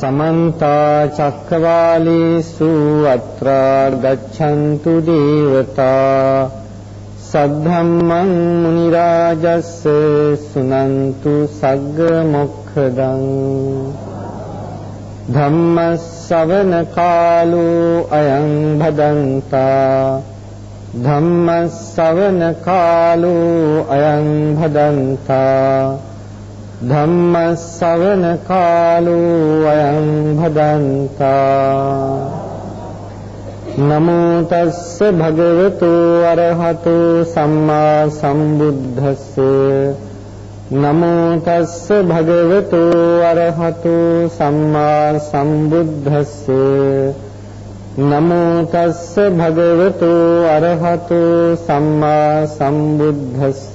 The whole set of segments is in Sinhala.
समन्ता चक्रवालेषु अत्रा गच्छन्तु देवता। सद्धम्मं मुनिराजस्य सुनन्तु सग्रमुखदम् धम्मसवनकालो अयं भदन्ता। धम्मसवनकालो अयं भदन्ता। ධම්මස්සවන කාලෝ අයං භදන්තා. නමෝ තස්ස භගවතු අරහතු සම්මා සම්බුද්දස්ස. නමෝ තස්ස භගවතු අරහතු සම්මා සම්බුද්දස්ස. නමෝ තස්ස භගවතු අරහතු සම්මා සම්බුද්දස්ස.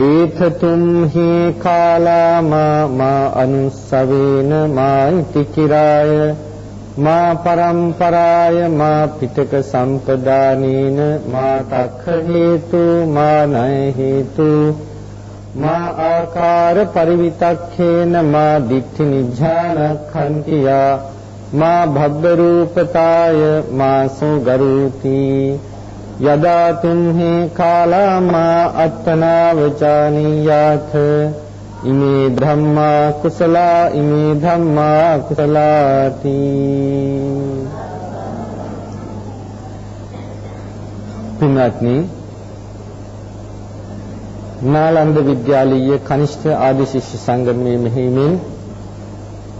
ඒතතුම් හි කාලාමා මා අනුස්සවේන මායිති කිරාය. මා පරම්පරාය මා පිටක සම්පදානීන මා තක්ඛ හේතු මා ණය හේතු. මා ආකාර පරිවිතක්ඛේන මා දිට්ඨි නිජ්ජානක්ඛන්තියා මා භබ්බ රූපතාය මා සෝගරුති යදා තුම්හි කාලාමා අත්තනාවචානියාත. ඉමේ ධම්මා කුසලා ඉමේ ධම්මා කුසලාති. පින්වත්නි නාලන්ද විද්‍යාලීය කනිෂ්ඨ ආදි ශිෂ්‍ය සංගමයේ මෙහිමින්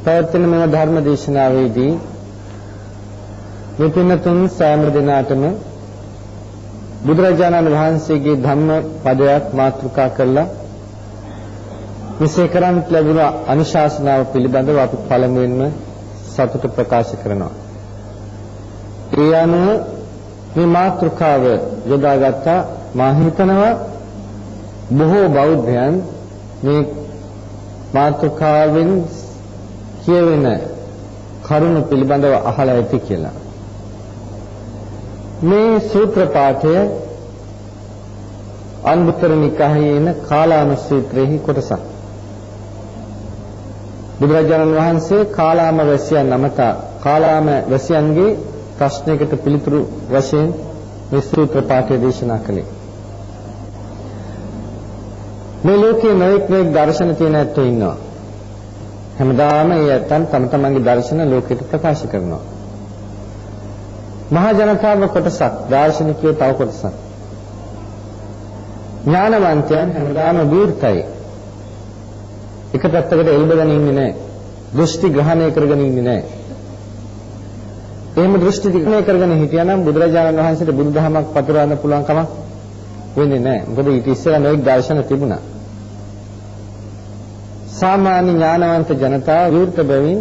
පැවැත්වෙන මෙම ධර්ම දේශනාවේදී මේ පින්නතුන් සෑම දිනාටම බුදුරජාණන් වහන්සේගේ ධම්ම පදයක් මාතෘකා කරලා මෙසේ කරන්ට ලැබුණ අනුශාසනාව පිළිබඳව අපි පළමුවෙන්ම සතුට ප්‍රකාශ කරනවා. ඒ අනුව මේ මාතෘකාව යොදාගත්ත මා හිතනවා බොහෝ බෞද්ධයන් මේ මාතෘකාවෙන් කියවෙන කරුණ පිළිබඳව අහලා ඇති කියලා. මේ සූත්‍ර පාඨය අන්බුතර නිකායේ එන කාලාම සූත්‍රයේ කොටසක්. බුදුරජාණන් වහන්සේ කාලාම වැසියන් නමතා කාලාම වැසියන්ගේ ප්‍රශ්නයකට පිළිතුරු වශයෙන් මේ සූත්‍ර පාඨය දේශනා කළේ. මේ ලෝකයේ නොඑක් නොඑක් දර්ශන තියෙන ඇත්තෝ ඉන්නවා. හැමදාම ඒ ඇත්තන් තම තමන්ගේ දර්ශන ලෝකෙට ප්‍රකාශ කරනවා. මහා ජනතාව කොටසක් දාර්ශනිකයෝ තව කොටසක්. ඥානවන්තයන් හැමදාම විවෘතයි. එක පැත්තකට එල්බගෙන ඉන්නේ නැහැ. දෘෂ්ටි ග්‍රහණය කරගෙන ඉන්නේ නැහැ. එහෙම දෘෂ්ටි ග්‍රහණය කරගෙන හිටියානම් බුදුරජාණන් වහන්සේට බුදුදහමක් පතුරවන්න පුළුවන් කමක් වෙන්නේ නැහැ. මොකද ඊට ඉස්සෙල්ලා නොඑක් දර්ශන තිබුණා. සාමාන්‍ය ඥානවන්ත ජනතාව විවෘත බැවින්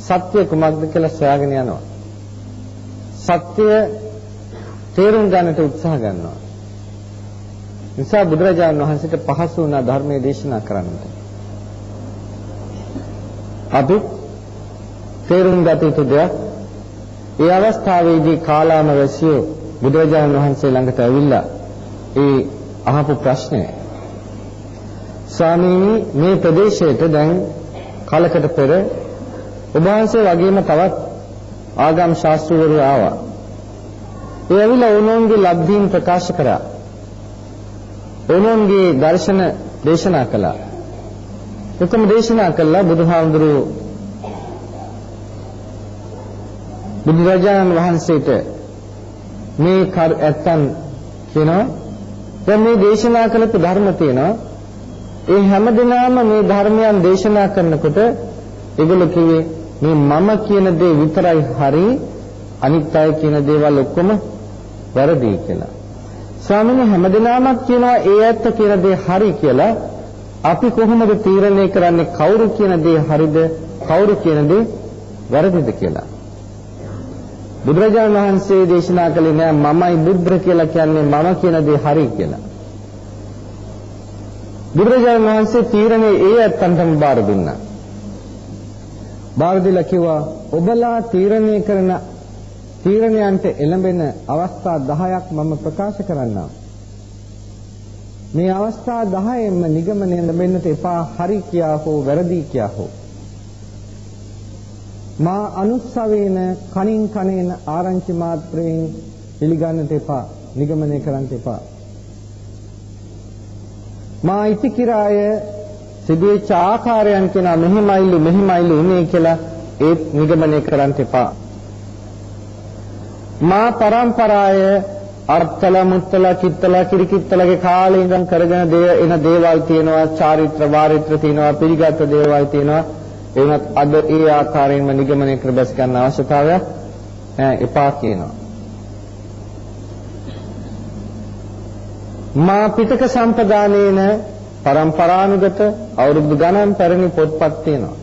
සත්‍ය කුමක්ද කියලා සොයාගෙන යනවා. සත්‍ය තේරුම් ගන්නට උත්සාහ ගන්නවා. නිසා බුදුරජාණන් වහන්සේට පහසු වුණා ධර්මයේ දේශනා කරන්නට. අපි තේරුම් ගත යුතු දෙයක් ඒ අවස්ථාවේදී කාලාම වැසියෝ බුදුරජාණන් වහන්සේ ළඟට ඇවිල්ලා ඒ අහපු ප්‍රශ්නය ස්වාමීනි මේ ප්‍රදේශයට දැන් කලකට පෙර ඔබ වහන්සේ වගේම තවත් ආගම් ශාස්ත්‍රවරු ආවා. ඒ ඇවිල්ලා ඕනෝන්ගේ ලබ්ධීන් ප්‍රකාශ කරා. ඕනෝන්ගේ දර්ශන දේශනා කළා. එකම දේශනා කළා බුදුහාමුදුරුවෝ බුදුරජාණන් වහන්සේට මේ කර ඇත්තන් කියනවා දැන් මේ දේශනා කළපු ධර්ම තියෙනවා ඒ හැමදෙනාම මේ ධර්මයන් දේශනා කරනකොට ඒගොල්ලෝ කිව්වේ මේ මම කියන දේ විතරයි හරි අනිත් අය කියන දේවල් ඔක්කොම වැරදි කියලා. ස්වාමීන් හැමදෙනාමත් කියනවා ඒ ඇත්ත කියන දේ හරි කියලා. අපි කොහොමද තීරණය කරන්නේ කවුරු කියන දේ හරිද කවුරු කියන දේ වැරදිද කියලා? බුදුරජාණන් වහන්සේ දේශනා කළේ නෑ මමයි බුද්ධ කියලා කියන්නේ මම කියන දේ හරි කියලා. බුදුරජාණන් වහන්සේ තීරණේ ඒ ඇත්තන්ටම බාර දුන්නා. බාර දීලා කිව්වා ඔබලා තීරණය කරන තීරණයන්ට එළඹෙන අවස්ථා 10ක් මම ප්‍රකාශ කරන්නම්. මේ අවස්ථා 10ෙන්ම නිගමනය ලැබෙන්නට එපා හරි කියා හෝ වැරදි කියා හෝ මා අනුස්සවේන කනින් කනේන ආරංචි මාත්‍රයෙන් පිළිගන්නට එපා නිගමනය කරන්නට එපා මා ඉතිකිරාය සිදුවෙච්ච ආකාරයන් කියන මෙහිමයිලු මෙහිමයිලු උනේ කියලා ඒත් නිගමනය කරන්නට එපා. මා පරම්පරාය අර්ථල මුත්තල කිත්තල කිරිකිත්තලගේ කාලේ ඉඳන් කරගෙන දේ එන දේවල් තියෙනවා චාරිත්‍ර වාරිත්‍ර තියෙනවා පිළිගත් දේවල් තියෙනවා. ඒ වුණත් අද ඒ ආකාරයෙන්ම නිගමනය කර බැස ගන්න අවශ්‍යතාවයක් එපා කියනවා. මා පිටක සම්පදානේන පරම්පරානුගත අවුරුදු ගණන් පැරණි පොත්පත් තියෙනවා.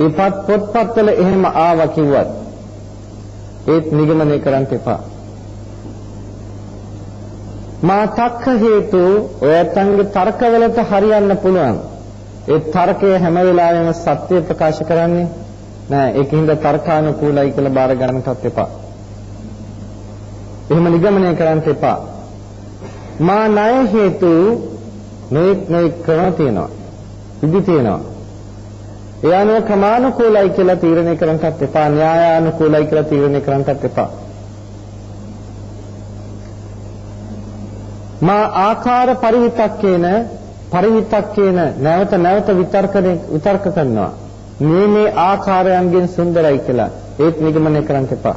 ඒ පොත්පත්වල එහෙම ආවා කිව්වත් ඒත් නිගමනය කරන්න එපා. මා තක්ක හේතු ඔයත්න්ගේ තර්කවලට හරියන්න පුළුවන්. ඒ තර්කය හැම වෙලාවෙම සත්‍ය ප්‍රකාශ කරන්නේ නෑ. ඒකින්ද තර්කානුකූලයි කියලා බාර ගන්නටත් එපා. එහෙම නිගමනය කරන්න එපා. මා ණය හේතු නොඑක් නොඑක් ක්‍රම තියෙනවා. විදි තියෙනවා. ඒ අනුව ක්‍රමානුකූලයි කියලා තීරණය කරන්නටත් එපා. න්‍යායානුකූලයි කියලා තීරණය කරන්නටත් එපා. මා ආකාර පරිවිතක්කේන පරිවිතක්කේන නැවත නැවත විතර්කනේ විතර්ක කරනවා. මේ මේ ආකාරයන්ගෙන් සුන්දරයි කියලා ඒත් නිගමනය කරන්න එපා.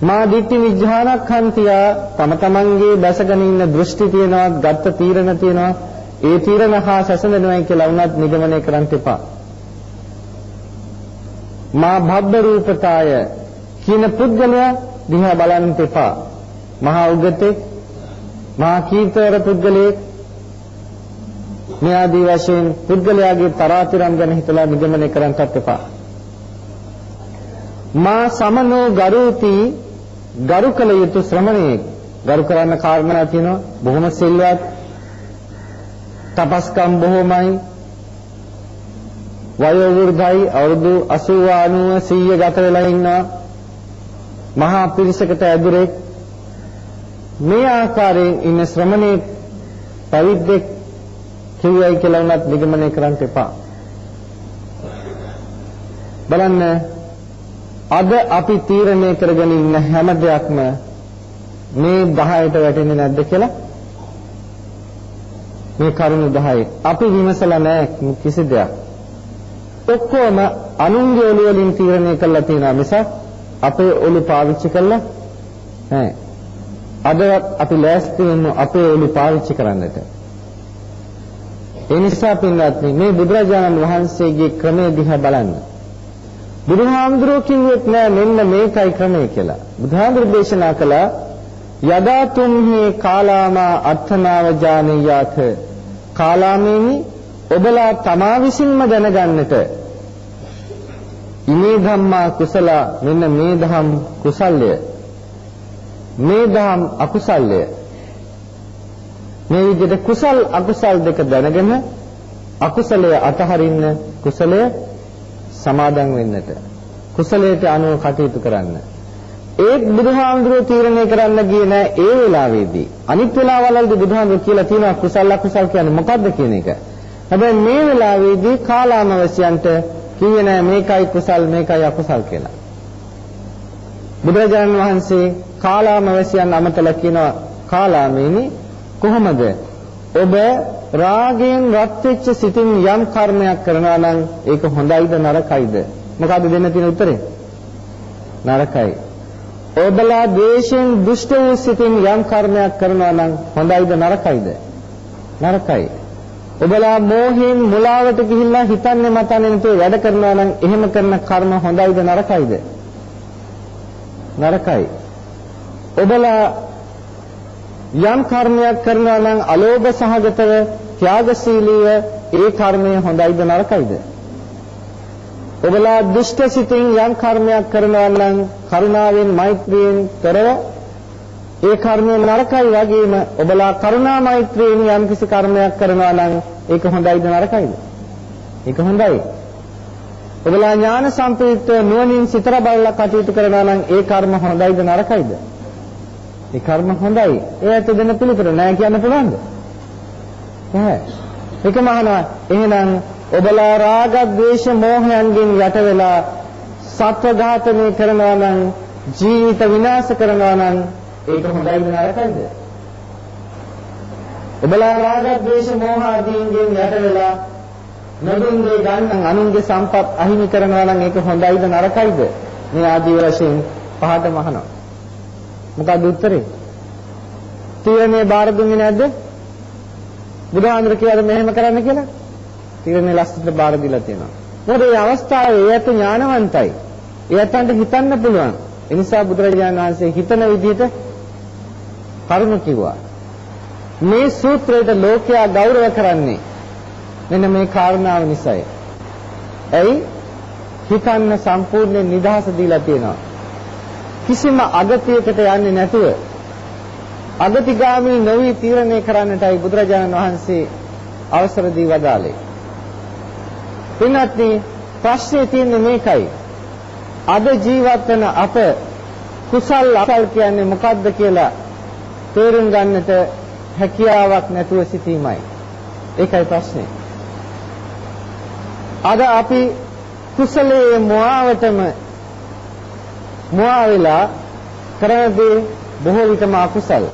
මා දිට්ඨි විඥානක්ඛන්තිය තම තමන්ගේ දැසගෙන ඉන්න දෘෂ්ටි තියෙනවා, ගත්ත තීරණ තියෙනවා. ඒ තීරණ හා සැසඳෙනවයි කියලා වුණත් නිගමනය කරන්න එපා. මා භබ්බ රූපතාය කියන පුද්ගලයා දිහා බලන්න එපා. මහා උගතේ මහා කීර්තර පුද්ගලයෙක් මේ ආදී වශයෙන් පුද්ගලයාගේ තරාතිරම් ගැන හිතලා නිගමනය කරන්නත් එපා. මා සමනෝ ගරුති ගරු කළ යුතු ශ්‍රමණයෙක් ගරු කරන්න කාරණා තියෙනවා. බොහොම සිල්වත් තපස්කම් බොහොමයි. වයෝ වෘද්ධයි අවුරුදු 80 90 100 ගත වෙලා ඉන්නවා. මහා පිරිසකට ඇදුරෙක්. මේ ආකාරයෙන් ඉන්න ශ්‍රමණේ පවිද්දෙක් කියයි කියලා උනත් නිගමනය කරන්න එපා. බලන්න අද අපි තීරණය කරගෙන ඉන්න හැම දෙයක්ම මේ 10ට වැටෙන්නේ නැද්ද කියලා? මේ කරුණු 10 අපි විමසලා නැහැ කිසි දෙයක්. ඔක්කොම අනුන්ගේ ඔළුව වලින් තීරණය කරලා තියෙනවා මිසක් අපේ ඔළු පාවිච්චි කරලා නැහැ. අදවත් අපි ලෑස්ති වෙන්න අපේ ඔළු පාවිච්චි කරන්නට. ඒ නිසා පින්වත්නි මේ බුදුරජාණන් වහන්සේගේ ක්‍රමය දිහා බලන්න. බුදුහාමුදුරුවෝ කිව්වෙත් නෑ මෙන්න මේකයි ක්‍රමය කියලා. බුදුහාමුදුරුවෝ දේශනා කළා යදා තුම්හි කාලාමා අත්තනාව ජානියාත කාලාමේනි ඔබලා තමා විසින්ම දැනගන්නට. ඉමේ ධම්මා කුසල මෙන්න මේ දහම් කුසල්ය. මේ දහම් අකුසල්ය. මේ විදිහට කුසල් අකුසල් දෙක දැනගෙන අකුසලය අතහරින්න කුසලය සමාදන් වෙන්නට කුසලයට අනුව කටයුතු කරන්න. ඒත් බුදුහාමුදුරුවෝ තීරණය කරන්න ගියේ නෑ ඒ වෙලාවේදී. අනිත් වෙලාවවලදී බුදුහාමුදුරුවෝ කියලා තියෙනවා කුසල අකුසල් කියන්නේ මොකද්ද කියන එක. හැබැයි මේ වෙලාවේදී කාලාමවශ්‍යන්ට කිව්වේ නෑ මේකයි කුසල් මේකයි අකුසල් කියලා. බුදුරජාණන් වහන්සේ කාලාමවශ්‍යන් අමතලා කියනවා කාලාමේනි? කොහොමද? ඔබ රාගයෙන් රත් වෙච්ච සිතින් යම් කර්මයක් කරනවා නම් ඒක හොඳයිද නරකයිද? මොකද්ද දෙන්න තියෙන උත්තරේ? නරකයි. ඔබලා ද්වේෂයෙන් දුෂ්ට වූ සිතින් යම් කර්මයක් කරනවා නම් හොඳයිද නරකයිද? නරකයි. ඔබලා මෝහයෙන් මුලාවට ගිහිල්ලා හිතන්නේ මතන්නේ නැතුව වැඩ කරනවා නම් එහෙම කරන කර්ම හොඳයිද නරකයිද? නරකයි. ඔබලා යම් කර්මයක් කරනවා නම් අලෝභ සහගතව ත්‍යාගශීලීව ඒ කර්මය හොඳයිද නරකයිද? ඔබලා දුෂ්ට සිතින් යම් කර්මයක් කරනවා නම් කරුණාවෙන් මෛත්‍රියෙන් කරව ඒ කර්මය නරකයි වගේම ඔබලා කරුණා මෛත්‍රියෙන් යම් කිසි කර්මයක් කරනවා නම් ඒක හොඳයිද නරකයිද? ඒක හොඳයි. ඔබලා ඥාන සම්ප්‍රයුක්ත නුවණින් සිතර බලලා කටයුතු කරනවා නම් ඒ කර්ම හොඳයිද නරකයිද? ඒ කර්ම හොඳයි. ඒත් දෙන පිළිතුර නෑ කියන්න පුළුවන්ද? නැහැ. ඒකම අහනවා. එහෙනම් ඔබලා රාග, ద్వේෂ, මෝහයන්ගෙන් යට වෙලා සත්ව ඝාතනය කරනවා නම් ජීවිත විනාශ කරනවා නම් ඒක හොඳයිද නරකයිද? ඔබලා රාග, ద్వේෂ, මෝහ ආදීන්ගෙන් යට වෙලා නඳුන්ගේ ගන්න අනුන්ගේ සම්පත් අහිමි කරනවා නම් ඒක හොඳයිද නරකයිද? මේ ආදී වශයෙන් පහට මහනවා. මොකක්ද උත්තරේ? තීරණේ බාර දුන්නේ නැද්ද? බුදුහාමුදුර කියලාද මෙහෙම කරන්න කියලා? තීරණේ ලස්සනට බාර දීලා තියෙනවා. මොකද මේ අවස්ථාවේ ඒ ඇත්ත ඥානවන්තයි. ඒ ඇත්තන්ට හිතන්න පුළුවන්. ඒ නිසා බුදුරජාණන් වහන්සේ හිතන විදිහට කරුණ කිව්වා. මේ සූත්‍රයට ලෝකයා ගෞරව කරන්නේ මෙන්න මේ කාරණාව නිසායි. ඇයි? හිතන්න සම්පූර්ණ නිදහස දීලා තියෙනවා. කිසිම අගතියකට යන්නේ නැතුව අගතිගාමී නොවි තීරණය කරන්නටයි බුදුරජාණන් වහන්සේ අවසර දී වදාළේ. පින්වත්නි ප්‍රශ්නේ තියෙන්නේ මේකයි. අද ජීවත් වෙන අප කුසල් අසල් කියන්නේ මොකද්ද කියලා තේරුම් ගන්නට හැකියාවක් නැතුව සිටීමයි. ඒකයි ප්‍රශ්නේ. අද අපි කුසලයේ මොහාවටම මොහා වෙලා කරන දේ බොහෝ විටම අකුසල.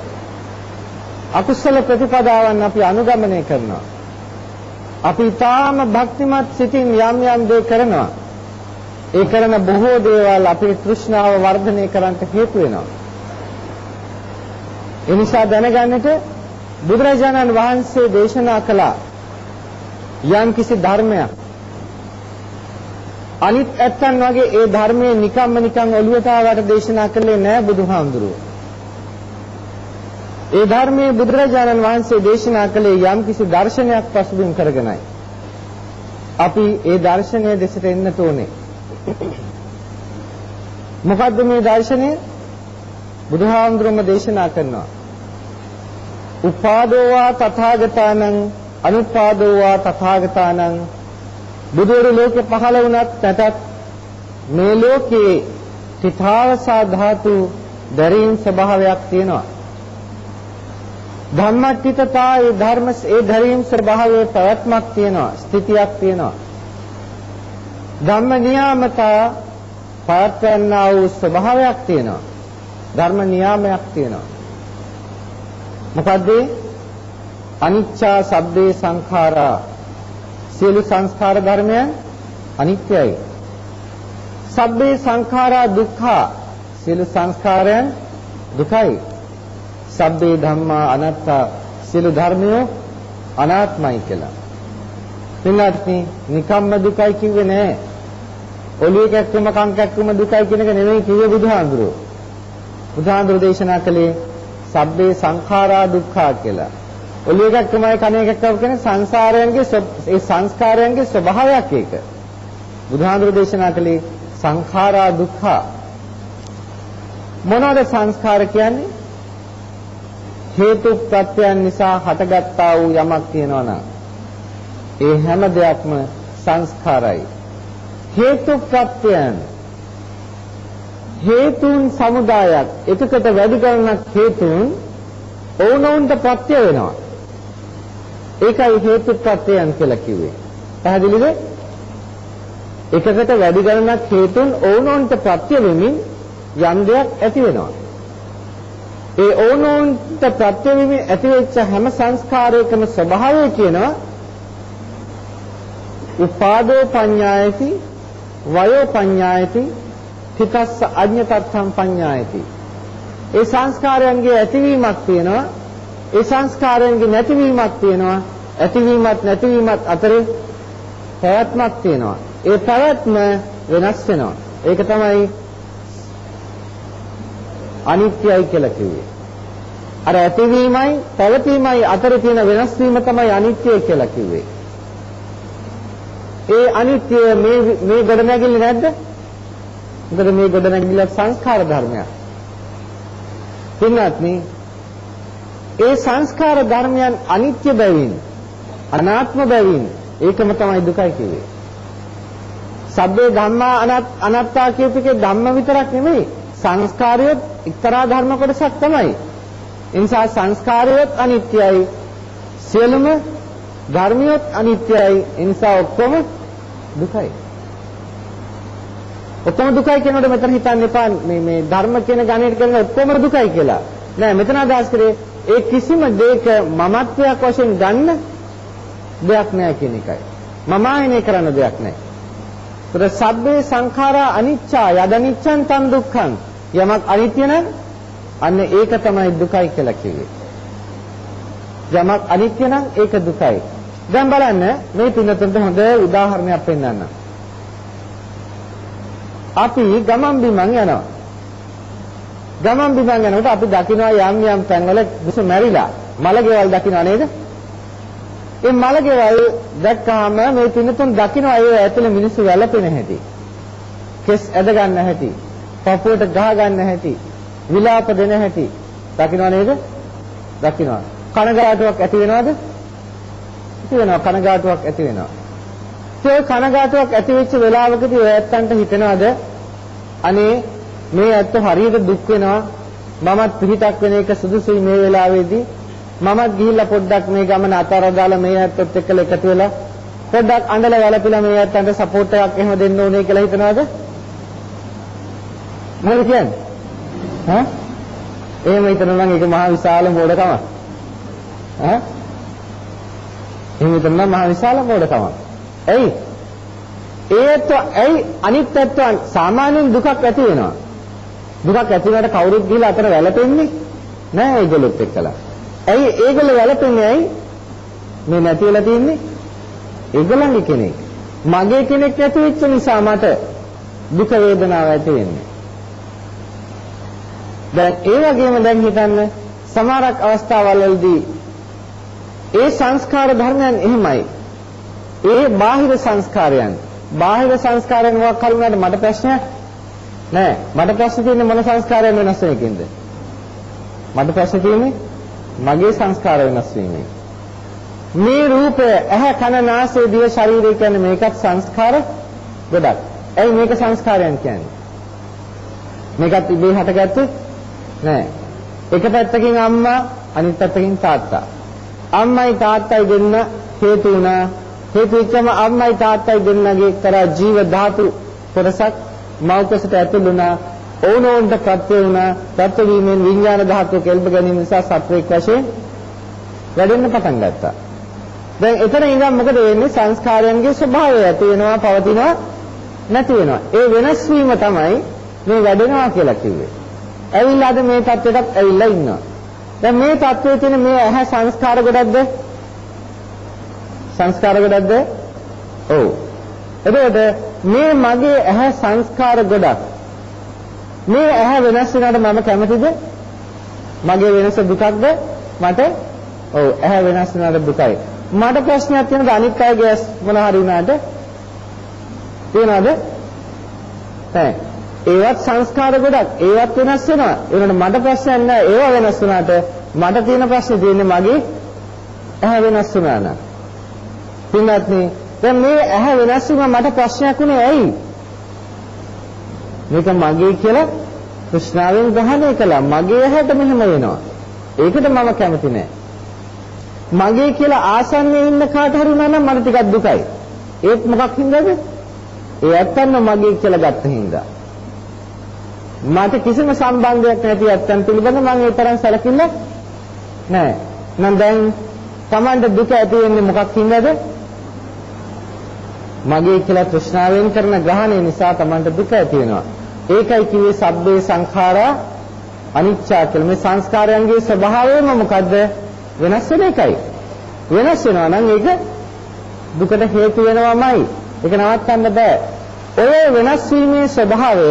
අකුසල ප්‍රතිපදාවන් අපි අනුගමනය කරනවා. අපි තාම භක්තිමත් සිතින් යම් යම් දේ කරනවා. ඒ කරන බොහෝ දේවල් අපේ තෘෂ්ණාව වර්ධනය කරන්නට හේතු වෙනවා. ඒ නිසා දැනගන්නට බුදුරජාණන් වහන්සේ දේශනා කළ යම් කිසි ධර්මයක් අනිත් ඇත්තන් වගේ ඒ ධර්මයේ නිකම්ම නිකන් ඔළුවට ආවට දේශනා කළේ නෑ බුදුහාමුදුරුවෝ. ඒ ධර්මයේ බුදුරජාණන් වහන්සේ දේශනා කළේ යම් කිසි දර්ශනයක් පසුබිම් කරගෙනයි. අපි ඒ දර්ශනය දෙසට එන්න ඕනේ. මොකද්ද මේ දර්ශනය? බුදුහාමුදුරුවම දේශනා කරනවා. උපාදෝවා තථාගතානං අනුපාදෝවා තථාගතානං බුදුවරු ලෝකෙ පහළ වුණත් නැතත් මේ ලෝකේ තිතාවසා ධාතු දරින් ස්වභාවයක් තියෙනවා. ධම්මච්චිතතා ඒ ධර්ම ඒ ධරීම් ස්වභාවයේ පැවැත්මක් තියෙනවා ස්ථිතියක් තියෙනවා. ධම්ම නියාමතා පවත්වන්නා වූ ස්වභාවයක් තියෙනවා. ධර්ම නියාමයක් තියෙනවා. මොකද්ද? අනිච්චා සබ්බේ සංඛාරා. සියලු සංස්කාර ධර්මයන් අනිත්‍යයි සබ්බේ සංඛාරා දුක්ඛා සියලු සංස්කාරයන් දුකයි සබ්බේ ධම්මා අනාත්තා සියලු ධර්මයෝ අනාත්මයි කියලා. පින්වත්නි, නිකම්ම දුකයි කිව්වේ නෑ. ඔළුවේ කැක්කම කන් කැක්කම දුකයි කියන එක නෙමෙයි කිව්වේ බුදුහාඳුරෝ. බුදුහාඳුරෝ දේශනා කළේ සබ්බේ සංඛාරා දුක්ඛා කියලා. ඔළුවේ කැක්කමයි කනේ කැක්කම කියන සංසාරයන්ගේ ඒ සංස්කාරයන්ගේ ස්වභාවයක් ඒක. බුදුහාඳුරෝ දේශනා කළේ සංඛාරා දුක්ඛා මොනවාද සංස්කාර කියන්නේ? හේතු ප්‍රත්‍යයන් නිසා හටගත්තා වූ යමක් තියෙනවා නම් ඒ හැම දෙයක්ම සංස්කාරයි. හේතු ප්‍රත්‍යයන් හේතුන් සමුදායක් එකකට වැඩි ගණනක් හේතුන් ඕනෝන්ට ප්‍රත්‍ය වෙනවා. ඒකයි හේතු ප්‍රත්‍යයන් කියලා කිව්වේ. පැහැදිලිද? එකකට වැඩි ගණනක් හේතුන් ඕනෝන්ට ප්‍රත්‍ය වෙමින් යම් දෙයක් ඇති වෙනවා. ඒ ඕනෝන්ට ප්‍රත්‍යවීමේ ඇතිවෙච්ච හැම සංස්කාරයකම ස්වභාවය කියනවා උපාදෝ පඤ්ඤායති වයෝ පඤ්ඤායති තිතස්ස අඤ්ඤතත්තම් පඤ්ඤායති ඒ සංස්කාරයන්ගේ ඇතිවීමක් තියෙනවා ඒ සංස්කාරයන්ගේ නැතිවීමක් තියෙනවා ඇතිවීමත් නැතිවීමත් අතරේ පැවැත්මක් තියෙනවා ඒ පැවැත්ම වෙනස් වෙනවා ඒක තමයි අනිත්‍යයි කියලා කිව්වේ. අර ඇතිවීමයි පැවතීමයි අතර තියෙන වෙනස් වීම තමයි අනිත්‍ය කියලා කිව්වේ. ඒ අනිත්‍ය මේ මේ ගොඩනැගිලි නැද්ද? මොකද මේ ගොඩනැගිල්ල සංස්කාර ධර්මයක්. පින්වත්නි ඒ සංස්කාර ධර්මයන් අනිත්‍ය බැවින් අනාත්ම බැවින් ඒකම තමයි දුකයි කිව්වේ. සබ්බේ ධම්මා අනත්තා කියපු එකේ ධම්ම විතරක් නෙමෙයි සංස්කාරයත් එක්තරා ධර්ම කොටසක් තමයි. ඒ නිසා සංස්කාරයත් අනිත්‍යයි. සියලුම ධර්මියොත් අනිත්‍යයි. ඒ නිසා ඔක්කොම දුකයි. ඔක්කොම දුකයි කියනකොට මෙතන හිතන්න එපා මේ මේ ධර්ම කියන ගණයට කරන ඔක්කොම දුකයි කියලා. නෑ මෙතන අදහස් කරේ ඒ කිසිම දෙයක මමත්වයක් වශයෙන් ගන්න දෙයක් නෑ කියන එකයි. මම ආයනය කරන්න දෙයක් නෑ. ඒතර සබ්බේ සංඛාරා අනිච්චා යදනිච්ඡන් තන් දුක්ඛං. යමක් අනිත්‍ය නම් අන්න ඒක තමයි දුකයි කියලා කිව්වේ. යමක් අනිත්‍ය නම් ඒක දුකයි. දැන් බලන්න මේ පින්නතුන්ට හොඳ උදාහරණයක් පෙන්නන්නම්. අපි ගමන් බිමන් යනවා. ගමන් බිමන් යනකොට අපි දකිනවා යම් යම් තැන්වල දුස මැරිලා මලකේවල් දකිනවා නේද? ඒ මලකේවල් දැක්කාම මේ පින්නතුන් දකිනවා ඒ ඇතුලේ මිනිස්සු වැළපෙන හැටි. කෙස් ඇද ගන්න හැටි. පපුවට ගහ ගන්න හැටි. විලාප දෙන හැටි. දකිනවා නේද? දකිනවා. කනගාටුවක් ඇති වෙනවද? ඇති වෙනවා කනගාටුවක් ඇති වෙනවා. ඒ කනගාටුවක් ඇති වෙච්ච වෙලාවකදී ඔය ඇත්තන්ට හිතනවාද අනේ මේ ඇත්ත හරියට දුක් වෙනවා. මමත් පිහිටක් වෙන එක සුදුසුයි මේ වෙලාවේදී. මමත් ගිහිල්ලා පොඩ්ඩක් මේ ගමන අතර දාලා මේ ඇත්තත් එක්කලා එකතු වෙලා පොඩ්ඩක් අඬලා වැළපිලා මේ ඇත්තන්ට සපෝට් එකක් එහෙම දෙන්න ඕනේ කියලා හිතනවාද? මොකද කියන්නේ? ඈ? එහෙම හිතනවා නම් ඒක මහා විශාල මොඩකමක්. ඈ? එහෙම හිතනවා මහා විශාල මොඩකමක්. ඇයි? ඒත් ඇයි? අනිත් පැත්ත සාමාන්‍යයෙන් දුකක් ඇති වෙනවා. දුකක් ඇති වෙනකොට කවුරුත් ගිහලා අතර වැළපෙන්නේ නෑ ඒගොල්ලොත් එක්කලා. ඇයි ඒගොල්ලෝ වැළපෙන්නේ ඇයි? මේ නැති වෙලා තින්නේ ඒගොල්ලන්ගේ කෙනෙක්. මගේ කෙනෙක් නැති වෙච්ච නිසා මට දුක වේදනාව ඇති වෙන්නේ. දැන් ඒ වගේම දැන් හිතන්න සමහරක් අවස්ථාවවලදී ඒ සංස්කාර ධර්මයන් එහෙමයි. ඒ බාහිර සංස්කාරයන් බාහිර සංස්කාරයන් මොකක් කරු වුණාට මට ප්‍රශ්නයක් නෑ. මට ප්‍රශ්න තියෙන්නේ මොන සංස්කාරයෙන් වෙනස් වෙන එකෙන්ද? මට ප්‍රශ්න තියෙන්නේ මගේ සංස්කාර වෙනස් වීමෙන්. මේ රූපය ඇහැ කන නාසය දිව ශරීරය කියන්නේ මේකත් සංස්කාර ගොඩක්. ඇයි මේක සංස්කාරයන් කියන්නේ? මේකත් ඉබේ හටගත්තේ නෑ. එක පැත්තකින් අම්මා අනිත් පැත්තකින් තාත්තා. අම්මයි තාත්තයි දෙන්න හේතු වුණා. හේතු වෙච්චම අම්මයි තාත්තයි දෙන්නගේ එක්තරා ජීව ධාතු කොටසක් මෞකසට ඇතුළු වුණා. ඕනෝන්ට ප්‍රත්‍ය වුණා. ප්‍රත්‍ය වීමෙන් විඥාන ධාතුව කෙල්ප ගැනීම නිසා සත්වයක් වශයෙන් වැඩෙන්න පටන් ගත්තා. දැන් එතන ඉඳන් මොකද වෙන්නේ? සංස්කාරයන්ගේ ස්වභාවය ඇති වෙනවා පවතිනවා නැති වෙනවා. ඒ වෙනස් වීම තමයි මේ වැඩෙනවා කියලා කිව්වේ. ඇවිල්ලා අද මේ தත්වෙටත් ඇවිල්ලා ඉන්නවා. දැන් මේ தත්වයේ තියෙන මේ ඇහැ සංස්කාර ගොඩක්ද? සංස්කාර ගොඩක්ද? ඔව්. එතකොට මේ මගේ ඇහැ සංස්කාර ගොඩක්. මේ ඇහැ වෙනස් වෙනාට මම කැමතිද? මගේ වෙනස දුකක්ද? මට ඔව් ඇහැ වෙනස් වෙනාට දුකයි. මට ප්‍රශ්නයක් තියෙනද අනිත් අයගේ මොන හරි වුණාට? තියනවද? නැහැ. ඒවත් සංස්කාර ගොඩක්. ඒවත් වෙනස් වෙනවා. ඒනොට මට ප්‍රශ්නයක් නැහැ. ඒවා වෙනස් වුණාට මට තියෙන ප්‍රශ්නේ තියෙන්නේ මගේ ඇහැ වෙනස් වුණා නම්. පින්වත්නි දැන් මේ ඇහැ වෙනස් වුණා මට ප්‍රශ්නයක් උනේ ඇයි? මේක මගේ කියලා කෘෂ්ණාවෙන් ග්‍රහණය කළා. මගේ ඇහැට මෙහෙම වෙනවා. ඒකට මම කැමති නෑ. මගේ කියලා ආසන්නයේ ඉන්න කාට හරි වුණා නම් මට ටිකක් දුකයි. ඒත් මොකක් හින්දාද? ඒ ඇත්තන්ව මගේ කියලා ගත්ත හින්දා. මට කිසිම සම්බන්ධයක් නැති ඇත්තන් පිළිබඳ මම ඒ තරම් සැලකිල්ලක් නෑ. නම් දැන් Tamanda දුක ඇති වෙන්නේ මොකක් හින්දාද? මගේ කියලා තෘෂ්ණාවෙන් කරන ග්‍රහණය නිසා Tamanට දුක ඇති වෙනවා. ඒකයි කිව්වේ සබ්බේ සංඛාරා අනිච්චා කියලා. මේ සංස්කාරයන්ගේ ස්වභාවයම මොකද්ද? වෙනස් වෙන එකයි. වෙනස් වෙනවා නම් ඒක දුකට හේතු වෙනවමයි. ඒක නවත්තන්න බෑ. ඔය වෙනස් වීමේ ස්වභාවය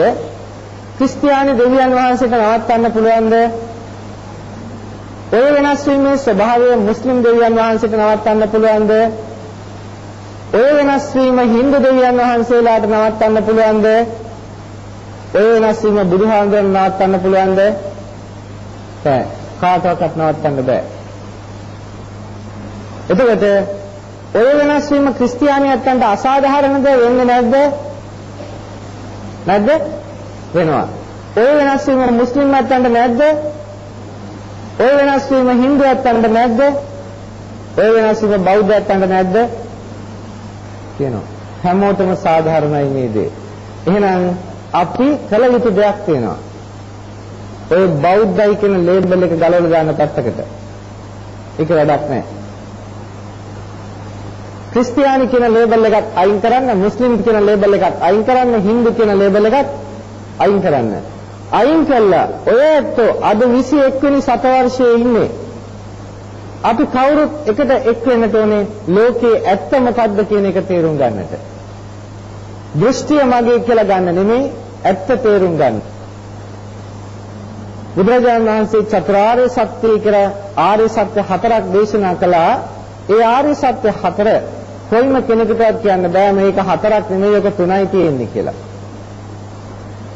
ක්‍රිස්තියානි දෙවියන් වහන්සේට නවත්තන්න පුළුවන්ද? ඔය වෙනස් වීමේ ස්වභාවය මුස්ලිම් දෙවියන් වහන්සේට නවත්තන්න පුළුවන්ද? ඔය වෙනස් වීම Hindu දෙවියන් වහන්සේලාට නවත්තන්න පුළුවන්ද? ඔය වෙනස් වීම බුදුහාමුදුරන් නවත්තන්න පුළුවන්ද? බෑ. කාටවත් නවත්තන්න බෑ. එතකොට ඔය වෙනස් වීම ක්‍රිස්තියානියන්ට අසාධාරණද වෙන්නේ නැද්ද? නැද්ද? වෙනවා. ඔය වෙනස් වීම මුස්ලිම් ඇත්තන්ට නැද්ද? ඔය වෙනස් වීම Hindu ඇත්තන්ට නැද්ද? ඔය වෙනස් වීම බෞද්ධ ඇත්තන්ට නැද්ද? කියනවා. හැමෝටම සාධාරණයි මේ දේ. එහෙනම් අපි කළ යුතු දෙයක් තියෙනවා. ඔය බෞද්ධයි කියන ලේබල් එක ගලවලා දාන්න පැත්තකට. ඒක වැඩක් නැහැ. ක්‍රිස්තියානි කියන ලේබල් එකත් අයින් කරන්න, මුස්ලිම් කියන ලේබල් එකත් අයින් කරන්න, Hindu කියන ලේබල් එකත් අයින් කරන්න. අයින් කළා ඔය ඇත්තෝ අද 21 වෙනි සතවර්ෂයේ ඉන්නේ. අපි කවුරුත් එකට එක් වෙන්නට ඕනේ ලෝකේ ඇත්ත මොකද්ද කියන එක තේරුම් ගන්නට. දෘෂ්ටිය මගේ කියලා ගන්න නෙමෙයි ඇත්ත තේරුම් ගන්න. බුදුරජාණන් වහන්සේ චතුරාර්ය සත්‍ය කියලා ආර්ය සත්‍ය හතරක් දේශනා කළා. ඒ ආර්ය සත්‍ය හතර කොයිම කෙනෙකුටවත් කියන්න බෑ මේක හතරක් නෙමෙයි ඔක තුනයි තියෙන්නේ කියලා.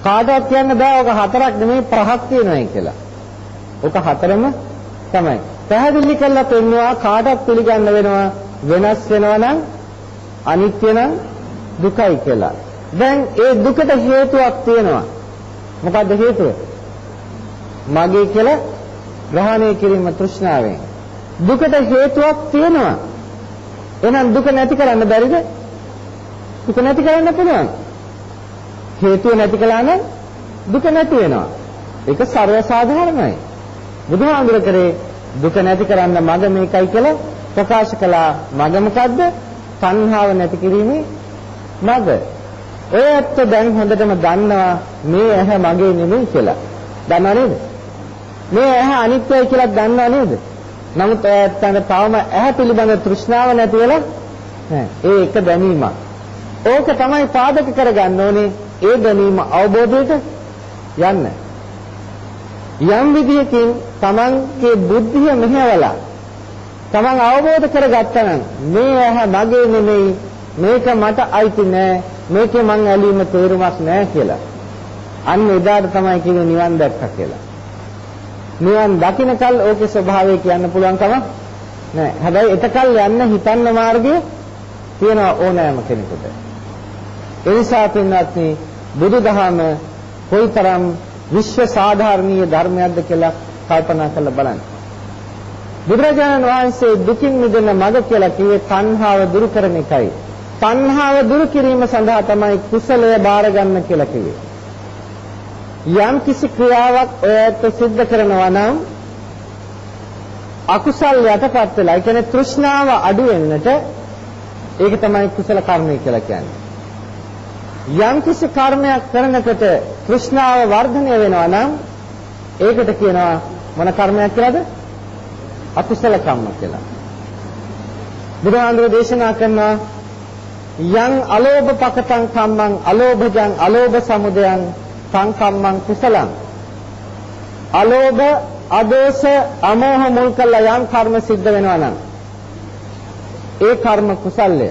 කාටවත් කියන්න බෑ ඔක හතරක් නෙමෙයි පහක් තියෙනවායි කියලා. ඔක හතරම තමයි. පැහැදිලි කරලා පෙන්නවා කාටවත් පිළිගන්න වෙනවා වෙනස් වෙනවා නම් අනිත්‍ය නම් දුකයි කියලා. දැන් ඒ දුකට හේතුවක් තියෙනවා. මොකද්ද හේතුව? මගේ කියලා ග්‍රහණය කිරීම තෘෂ්ණාවෙන්. දුකට හේතුවක් තියෙනවා. එහෙනම් දුක නැති කරන්න බැරිද? දුක නැති කරන්න පුළුවන්. හේතුව නැති කළා නම් දුක නැති වෙනවා. ඒක ਸਰව සාධාරණයි. බුදුහාමුදුර කරේ දුක නැති කරන්න මඟ මේකයි කියලා ප්‍රකාශ කළා. මඟ මොකද්ද? තණ්හාව නැති කිරීමේ මඟ. ඔය ඇත්ත දැන් හොඳටම දන්නවා මේ ඇහැ මගේ නෙමෙයි කියලා. දන්නව නේද? මේ ඇහැ අනිත්‍යයි කියලා දන්නව නේද? නමුත් ඔය ඇත්තන්ට තවම ඇහැ පිළිබඳ තෘෂ්ණාව නැති වෙලා නැහැ. ඒ එක දැනීමක්. ඕක තමයි පාදක කරගන්න ඕනේ ඒ දැනීම අවබෝධයට යන්න. යම් විදියකින් Tamanගේ බුද්ධිය මෙහෙवला Taman අවබෝධ කරගත්තා නම් මේ ඇහැ මගේ නෙමෙයි මේක මට අයිති නෑ මේකේ මං ඇලීම තේරුමක් නෑ කියලා. අන්න එදාට තමයි කියන්නේ නිවන් දැක්කා කියලා. නිවන් දකින්නකල් ඕකේ ස්වභාවය කියන්න පුළුවන් කම නෑ. හැබැයි එතකල් යන්න හිතන්න මාර්ගය තියෙන ඕනෑම කෙනෙකුට. ඒ නිසා පින්වත්නි බුදුදහම කොයිතරම් විශ්ව සාධාරණීය ධර්මයක්ද කියලා කල්පනා කරලා බලන්න. බුදුරජාණන් වහන්සේ දුකින් මිදෙන මඟ කියලා කිව්වේ තණ්හාව දුරු කරන එකයි. තණ්හාව දුරු කිරීම සඳහා තමයි කුසලය බාර ගන්න කියලා කිව්වේ. යම් කිසි ක්‍රියාවක් ඔයත් සිද්ධ කරනවා නම් අකුසල් යටපත් වෙලා, ඒ කියන්නේ තෘෂ්ණාව අඩු වෙන්නට ඒක තමයි කුසල කර්මය කියලා කියන්නේ. යම් කිසි කර්මයක් කරනකොට තෘෂ්ණාව වර්ධනය වෙනවා නම් ඒකට කියනවා මොන කර්මයක් කියලාද? අකුසල කර්ම කියලා. බුදුහාමුදුරේ දේශනා කරනවා යං අලෝභ පකතං කම්මං අලෝභජං අලෝභ සමුදයං තං කම්මං කුසලං අලෝභ අදෝස අමෝහ මුල් කළ යම් කර්ම සිද්ධ වෙනවා නම් ඒ කර්ම කුසල්ය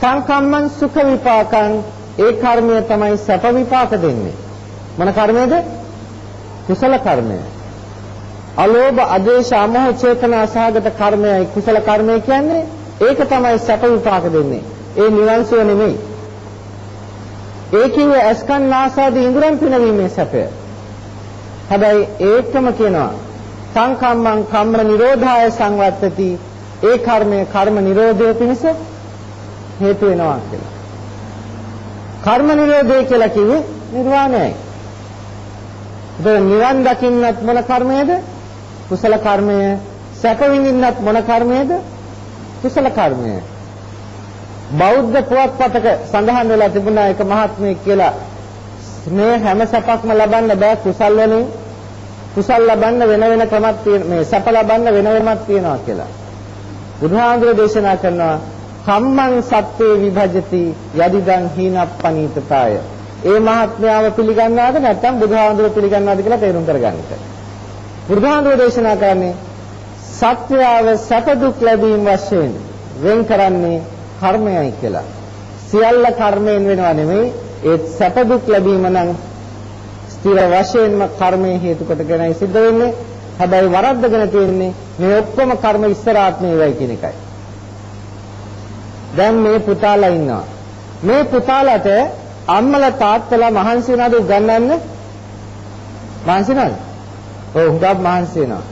සංකම්මං සුඛ විපාකං. ඒ කර්මය තමයි සැප විපාක දෙන්නේ. මොන කර්මයේද? කුසල කර්මය. අලෝභ අදේශ අමෝහ චේතනා සහගත කර්මයයි කුසල කර්මය කියන්නේ. ඒක තමයි සැප විපාක දෙන්නේ. ඒ නිවන් සුව නෙමෙයි. ඒ කිව්වේ අස්කන් නාසාදී ඉඳුරන් පිනවීමේ සැපය. හැබැයි ඒකම කියනවා සංකම්මං කම්ම නිරෝධාය සංවත්තති. ඒ කර්මය කර්ම නිරෝධය පිණිස හේතු වෙනවා කියලා. කර්ම නිරෝධය කියලා කිව්වේ නිර්වාණයයි. ඒක නිවන් දකින්නත් මොන කර්මයේද? කුසල කර්මය. සැප විඳින්නත් මොන කර්මයේද? කුසල කර්මය. බෞද්ධ පුවත්පතක සඳහන් වෙලා තිබුණා එක මහත්මයෙක් කියලා මේ හැම සැපක්ම ලබන්න බෑ කුසල් වලින් කුසල් ලබන්න වෙන වෙන ක්‍රමක් තියෙන මේ සැප ලබන්න වෙන වෙනමක් තියෙනවා කියලා. බුදුහාමුදුරේ දේශනා කරනවා කම්මං සත්‍යේ විභජති යදිදං හීනප්පනීතතාය. ඒ මහත්මයාව පිළිගන්නවද නැත්නම් බුදුහාමුදුර පිළිගන්නවද කියලා තේරුම් කරගන්නට. බුදුහාමුදුර දේශනා කරන්නේ සත්‍යාව සැප දුක් ලැබීම වශයෙන් වෙන් කරන්නේ කර්මයයි කියලා. සියල්ල කර්මයෙන් වෙනව නෙමෙයි ඒ සැප දුක් ලැබීම නම් ස්ථිර වශයෙන්ම කර්මයේ හේතු කොටගෙනයි සිද්ධ වෙන්නේ. හැබැයි වරද්දගෙන තියෙන්නේ මේ ඔක්කොම කර්ම ඉස්සරහාත්මේ වෙයි කියන එකයි. දැන් මේ පුතාලා ඉන්නවා. මේ පුතාලට අම්මලා තාත්තලා මහන්සි වෙනවද උගන්වන්න? මහන්සි වෙනවද? ඔව් හුඟක් මහන්සි වෙනවා.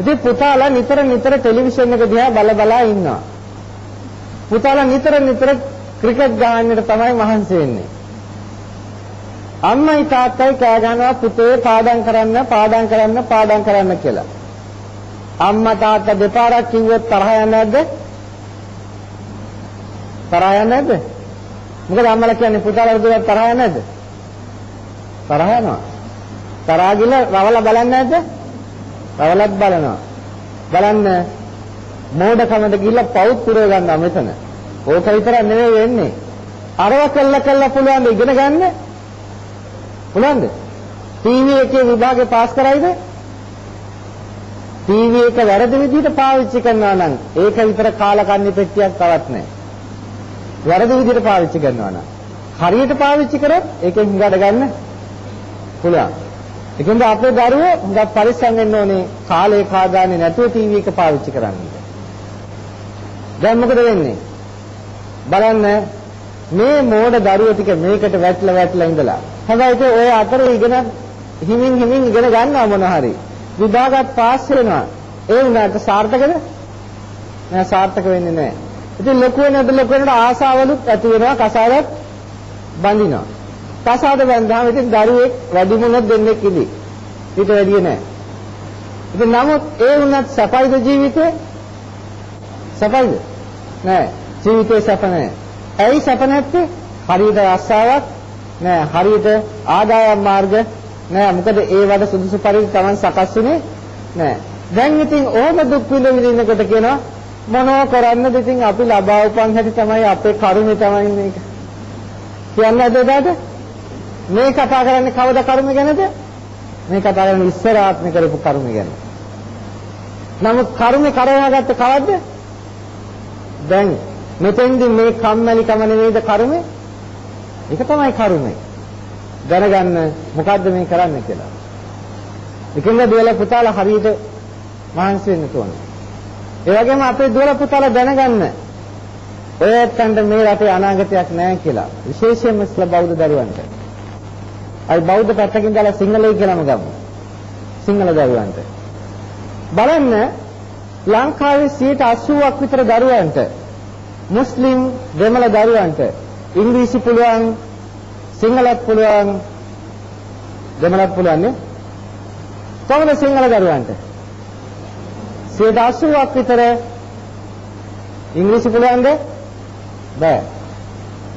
ඉතින් පුතාලා නිතර නිතර ටෙලිවිෂන් එක දිහා බල බලා ඉන්නවා. පුතාලා නිතර නිතර ක්‍රිකට් ගහන්නට තමයි මහන්සි වෙන්නේ. අම්මයි තාත්තයි කෑ ගන්නවා පුතේ පාඩම් කරන්න පාඩම් කරන්න පාඩම් කරන්න කියලා. අම්මා තාත්තා දෙපාරක් කිව්වොත් තරහ යන්නේ නැද්ද? තරහ යන්නේ නැද්ද? මොකද අම්මලා කියන්නේ පුතාලා දුවත් තරහ යන්නේ නැද්ද? තරහ යනවා. තරහා ගිල රවලා බලන්නේ නැද්ද? රවලත් බලනවා. බලන්න මෝඩකමද ගිහිල්ලා පවුත් පුරව ගන්නවා මෙතන. ඕක විතරක් නෙවෙයි වෙන්නේ. අරව කළ කළ පුළුවන් ද ඉගෙන ගන්න? පුළුවන්ද? ටීවී එකේ විභාගේ පාස් කරයිද? ටීවී එක වැරදි විදිහට පාවිච්චි කරනවා නම් ඒක විතර කාලකන්ණි පෙට්ටියක් තවත් නැහැ. වැරදි විදිහට පාවිච්චි කරනවා නම් හරියට පාවිච්චි කරොත් ඒකෙන් හුඟ ගන්න පුළුවන්. ඒකෙන්ද අපේ දරුවෝ හුඟක් පරිස්සම් වෙන්න ඕනේ කාලේ කාදාන්නේ නැතුව ටීවී එක පාවිච්චි කරන්න. දැන් මොකද වෙන්නේ? බලන්න මේ මෝඩ දරුවෝ ටික මේකට වැටලා වැටලා ඉඳලා. හැබැයි ඔය අතරේ ඉගෙන හිමින් හිමින් ඉගෙන ගන්නවා මොන හරි. විභාගات පාස් වෙනවා. ඒ වුණාට සාර්ථකද? නෑ සාර්ථක වෙන්නේ නෑ. ඉතින් ලොකු වෙනද ලොකු වෙනට ආසාවලුත් ඇති වෙනවා කසාදත් බඳිනවා. කසාද බඳාම ඉතින් දරුවෙක් වැඩිමුණක් දෙන්නෙක් ඉදි. ඊට වැඩිය නෑ. ඉතින් නමුත් ඒ වුණත් සපයිද ජීවිතේ? සපයිද? නෑ. ජීවිතේ සප නෑ. ඇයි සප නැත්තේ? හරියට ආසාවක් නෑ. හරියට ආදායම් මාර්ග නෑ මොකද ඒ වඩ සුදුසු පරිදි Taman සකස් වෙන්නේ නෑ. දැන් ඉතින් ඕම දුක් විඳිනකොට කියනවා මොනව කරන්නද ඉතින් අපි ලබා උපන් හැටි තමයි අපේ කර්මය තමයි මේක. කියන්නේ දෙදාද? මේ කතා කරන්නේ කවද කර්ම ගැනද? මේ කතා කරන්නේ ඉස්සර ආත්මේ කරපු කර්ම ගැන. නමුත් කර්මේ කරවගත්ත කවද්ද? දැන් මෙතෙන්දි මේ කම්මැලි කම නෙවෙයිද කර්මේ? ඒක තමයි කර්මේ. දැනගන්න මොකද්ද මේ කරන්නේ කියලා. ඒකෙන්ද දුවල පුතාලා හරියට මහන්සි වෙන්න ඕනේ. ඒ වගේම අපේ දුවල පුතාලා දැනගන්න ඔය ඇත්තන්ට මේ රටේ අනාගතයක් නැහැ කියලා. විශේෂයෙන්ම ඉස්ලා බෞද්ධ දරුවන්ට. අයි බෞද්ධ පැත්තකින් දාලා සිංහලයි කියලාම ගමු. සිංහල දරුවන්ට. බලන්න ලංකාවේ 80ක් විතර දරුවන්ට මුස්ලිම් දෙමළ දරුවන්ට ඉංග්‍රීසි පුළුවන් සිංහලත් පුළුවන් දෙමළත් පුළුවන් නේ කොහොමද සිංහල දරුවන්ට 80ක් විතර ඉංග්‍රීසි පුළුවන්ද? බෑ.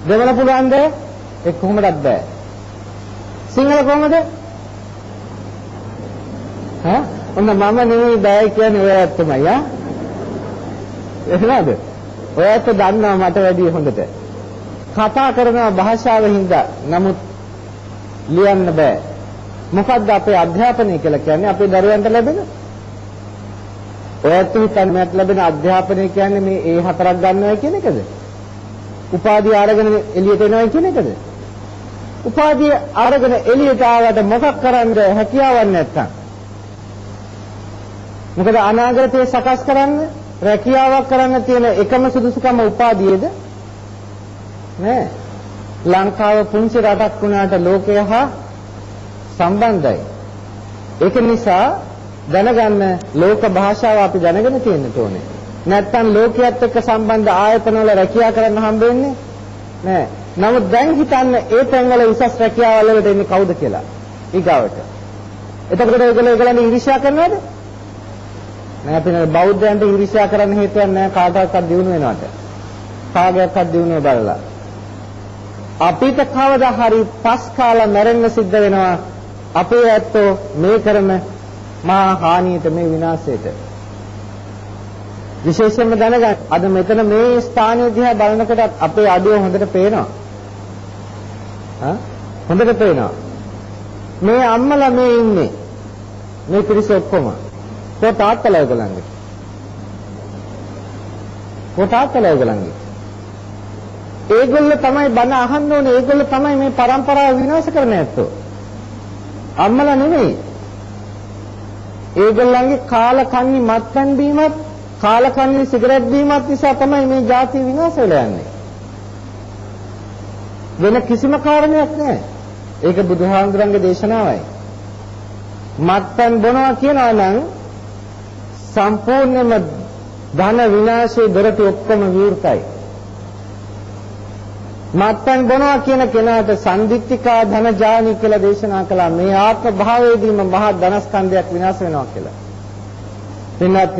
දෙමළ පුළුවන්ද? ඒක කොහොමදත් බෑ. සිංහල කොහොමද? ඈ? ඔන්න මම නෙවෙයි බෑ කියන්නේ ඔය ඇත්තමයි ආ එහෙමද? ඔය ඇත්ත දන්නවා මට වැඩිය හොඳට. කතා කරන භාෂාව හින්දා නමුත් ලියන්න බෑ. මොකද්ද අපේ අධ්‍යාපනය කියලා කියන්නේ? අපේ දරුවන්ට ලැබෙන? ඔයත් හිතන්නේ මට ලැබෙන අධ්‍යාපනය කියන්නේ මේ ඒ හතරක් ගන්නවා කියන එකද? උපාධිය අරගෙන එළියට එනවා කියන එකද? උපාධිය අරගෙන එළියට ආවට මොකක් කරන්න හැකියාවක් නැත්තම් මොකද අනාගතය සකස් කරන්න රැකියාවක් කරන්න තියෙන එකම සුදුසුකම උපාධියේද නෑ. ලංකාව පුංචි රටක් වුණාට ලෝකය හා සම්බන්ධයි. ඒක නිසා දැනගන්න ලෝක භාෂාව අපි දැනගෙන තියෙන්න ඕනේ. නැත්තම් ලෝකයේත් එක්ක සම්බන්ධ ආයතනවල රැකියාව කරන්න හම්බ වෙන්නේ නෑ. නමුත් දැන් හිතන්න ඒ තැන්වල උසස් රැකියාවල් වලට එන්නේ කවුද කියලා. ඊගාවට. එතකොට ඒගොල්ලෝ ඒගොල්ලන් ඉරිෂා කරනවද? නෑ අපේ බෞද්ධයන්ට ඉරිෂා කරන්න හේතුවක් නෑ කාටවත් දිනු වෙනවට. කාගේවත් දිනුව බලලා. අපිට කවදා හරි පස් කාලා මැරෙන්න සිද්ධ වෙනවා අපේ ඇත්තෝ මේ කරන මහා හානියට මේ විනාශයට. විශේෂයෙන්ම දැනගන්න අද මෙතන මේ ස්ථානය දිහා බලනකොට අපේ අඩුව හොඳට පේනවා. හා හොඳට පේනවා. මේ අම්මලා මේ ඉන්නේ. මේ පිරිස ඔක්කොම. කො තාත්තලා ඔයගලන්ගේ. කො තාත්තලා ඔයගලන්ගේ. ඒගොල්ලෝ තමයි බණ අහන්න ඕනේ. ඒගොල්ලෝ තමයි මේ પરම්පරාව විනාශ කරන්න ඇත්තෝ. අම්මලා නෙමෙයි. ඒගොල්ලන්ගේ කාලකන්ණි මත්පැන් බීමත්, කාලකන්ණි සිගරට් බීමත් නිසා තමයි මේ ජාතිය විනාශ වෙලා යන්නේ. වෙන කිසිම කාරණයක් නැහැ. ඒක බුදුහාමුදුරන්ගේ දේශනාවයි. මත්පැන් බොනවා කියනවා නම් සම්පූර්ණයෙන්ම ධන විනාශයේ දොරටු ඔක්කොම විවෘතයි. මත්පැන් බොනවා කියන කෙනාට සම්දිත්තිකා ධන ජානි කියලා දේශනා කළා මේ ආත්ම භාවයේදීම මහා ධනස්කන්ධයක් විනාශ වෙනවා කියලා. එන්නත්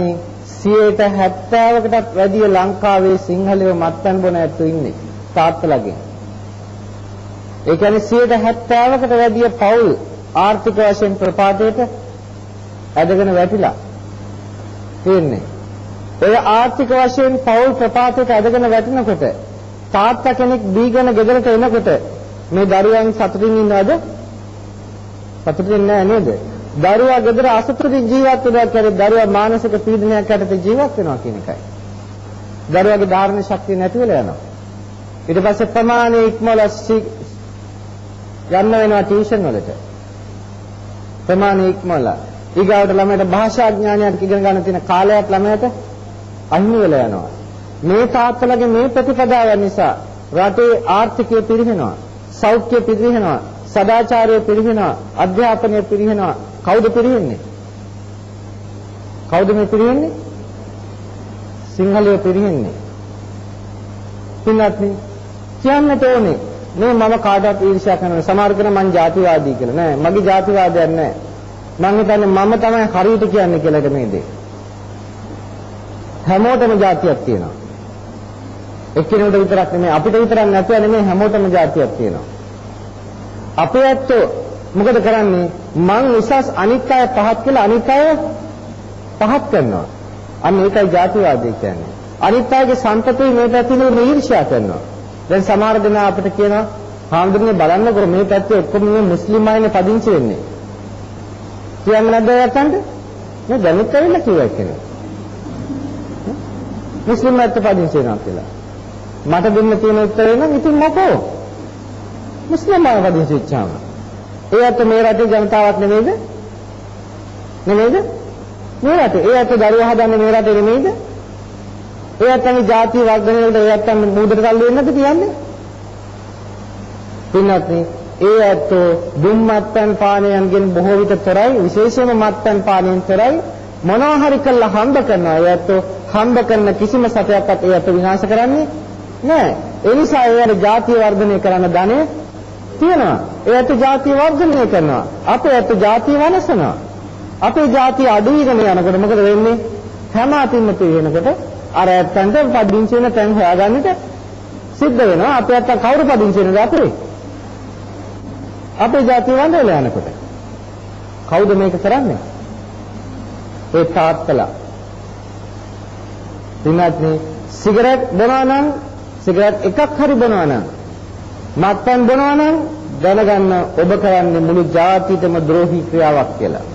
70%කටත් වැඩිය ලංකාවේ සිංහලයෝ මත්පැන් බොන ඇත්තෝ ඉන්නේ තාත්තලාගෙන්. ඒ කියන්නේ 70%කට වැඩිය පවුල් ආර්ථික වශයෙන් ප්‍රපාතයට ඇදගෙන වැටිලා තියෙන්නේ. ඔය ආර්ථික වශයෙන් පවුල් ප්‍රපාතයට ඇදගෙන වැටෙනකොට තාත්තා කෙනෙක් දීගෙන ගෙදරට එනකොට මේ දරුවන් සතුටින් ඉන්නවද? සතුටින් නෑ නේද? දරුවා ගෙදර අසතුටින් ජීවත් වෙනවා කියන්නේ දරුවා මානසික පීඩනයක් යටතේ ජීවත් වෙනවා කියන එකයි. දරුවාගේ ධාරණ ශක්තිය නැති වෙලා යනවා. ඊට පස්සේ ප්‍රමාණයේ ඉක්මවල යන්න වෙනවා ටියුෂන් වලට. ප්‍රමාණයේ ඉක්මවල ඊගාවට ළමයට භාෂා ඥානයක් ඉගෙන ගන්න තියෙන කාලයක් ළමයට අහිමි වෙලා යනවා. මේ තාත්තලගේ මේ ප්‍රතිපදාව නිසා රටේ ආර්ථිකය පිරිහෙනවා, සෞඛ්‍ය පිරිහෙනවා, සදාචාරය පිරිහෙනවා, අධ්‍යාපනය පිරිහෙනවා. කවුද පිරිහෙන්නේ? කවුද මේ පිරිහෙන්නේ? සිංහලයේ පිරිහෙන්නේ. පින්වත්නි කියන්නට ඕනේ මේ මම කාටවත් ඊර්ෂ්‍යා කරනවා සමහර කෙනා මං ජාතිවාදී කියලා නෑ මගේ ජාතිවාදයක් නෑ මං හිතන්නේ මම තමයි හරියට කියන්නේ කියලා මේ දේ හැමෝටම ජාතියක් තියෙනවා එක්කෙනෙකුට විතරක් නෙමෙයි අපිට විතරක් නැතුව නෙමෙයි හැමෝටම ජාතියක් තියෙනවා අපේ ඇත්තෝ මොකද කරන්නේ මං උසස් අනිත් අය පහත් කියලා අනිත් අය පහත් කරනවා අන්න ඒකයි ජාතිවාදය කියන්නේ අනිත් අයගේ සම්පතේ මේ පැතිලේ ඊර්ෂ්‍යා කරනවා දැන් සමහර දෙනා අපිට කියනවා හාමුදුරනේ බලන්නකො මේ පැත්තේ ඔක්කොම මේ මුස්ලිම් අයනේ පදිංචි වෙන්නේ. කියන්නේ නැද්ද යත්තන්ට? මේ දැනුත් ඇවිල්ලා කිව්වා කෙනෙක්. මුස්ලිම් අයත් පදිංචි වෙනවා කියලා. මට දෙන්න තියෙන උත්තරේ නම් ඉතින් මොකෝ? මුස්ලිම් අය පදිංචි වෙච්චාම. ඒ අත මේ රටේ ජනතාවක් නෙමෙයිද? නෙමෙයිද? මේ රටේ. ඒ අත දරුවෝ හදන්නේ මේ රටේ නෙමෙයිද? ඒ ඇත්තන්ගේ ಜಾති වර්ධනය වලට ඒ ඇත්තන් මූදට තල්ලු වෙන්නේ නැද්ද කියන්නේ? පින්වත්නි, ඒ ඇත්තෝ දුම් මත්පැන් පානයන්ගෙන් බොහෝ විට තොරයි, විශේෂයෙන්ම මත්පැන් පානයෙන් තොරයි. මොනවා හරි කළා හම්බ කරනවා. ඒ ඇත්තෝ හම්බ කරන කිසිම සතයක්වත් ඒ ඇත්තෝ විනාශ කරන්නේ නෑ. ඒ නිසා ඒවට ಜಾති වර්ධනය කරන්න ධනෙ තියෙනවා. ඒත් ಜಾති වර්ධනය කරනවා. අපේ ඇත්ත ಜಾති වනසනවා. අපේ ಜಾති අඩු වෙන යනකොට මොකද වෙන්නේ? හැම අතින්ම තියෙනකොට අර ඇත්තන්ට පදිංචි වෙන තැන් හොයාගන්නට සිද්ධ වෙනවා. අපේ ඇත්ත කවුරු පදිංචි වෙනද අපේ? අපේ ಜಾති වන්දල යනකොට. කවුද මේක කරන්නේ? ඒ තාත්තලා. දිනක් සිගරට් බොනවා නම් සිගරට් එකක් හරි බොනවා නම් මත්පැන් බොනවා නම් දැනගන්න ඔබ කරන්නේ මුළු ජාතියටම ද්‍රෝහී ක්‍රියාවක් කියලා.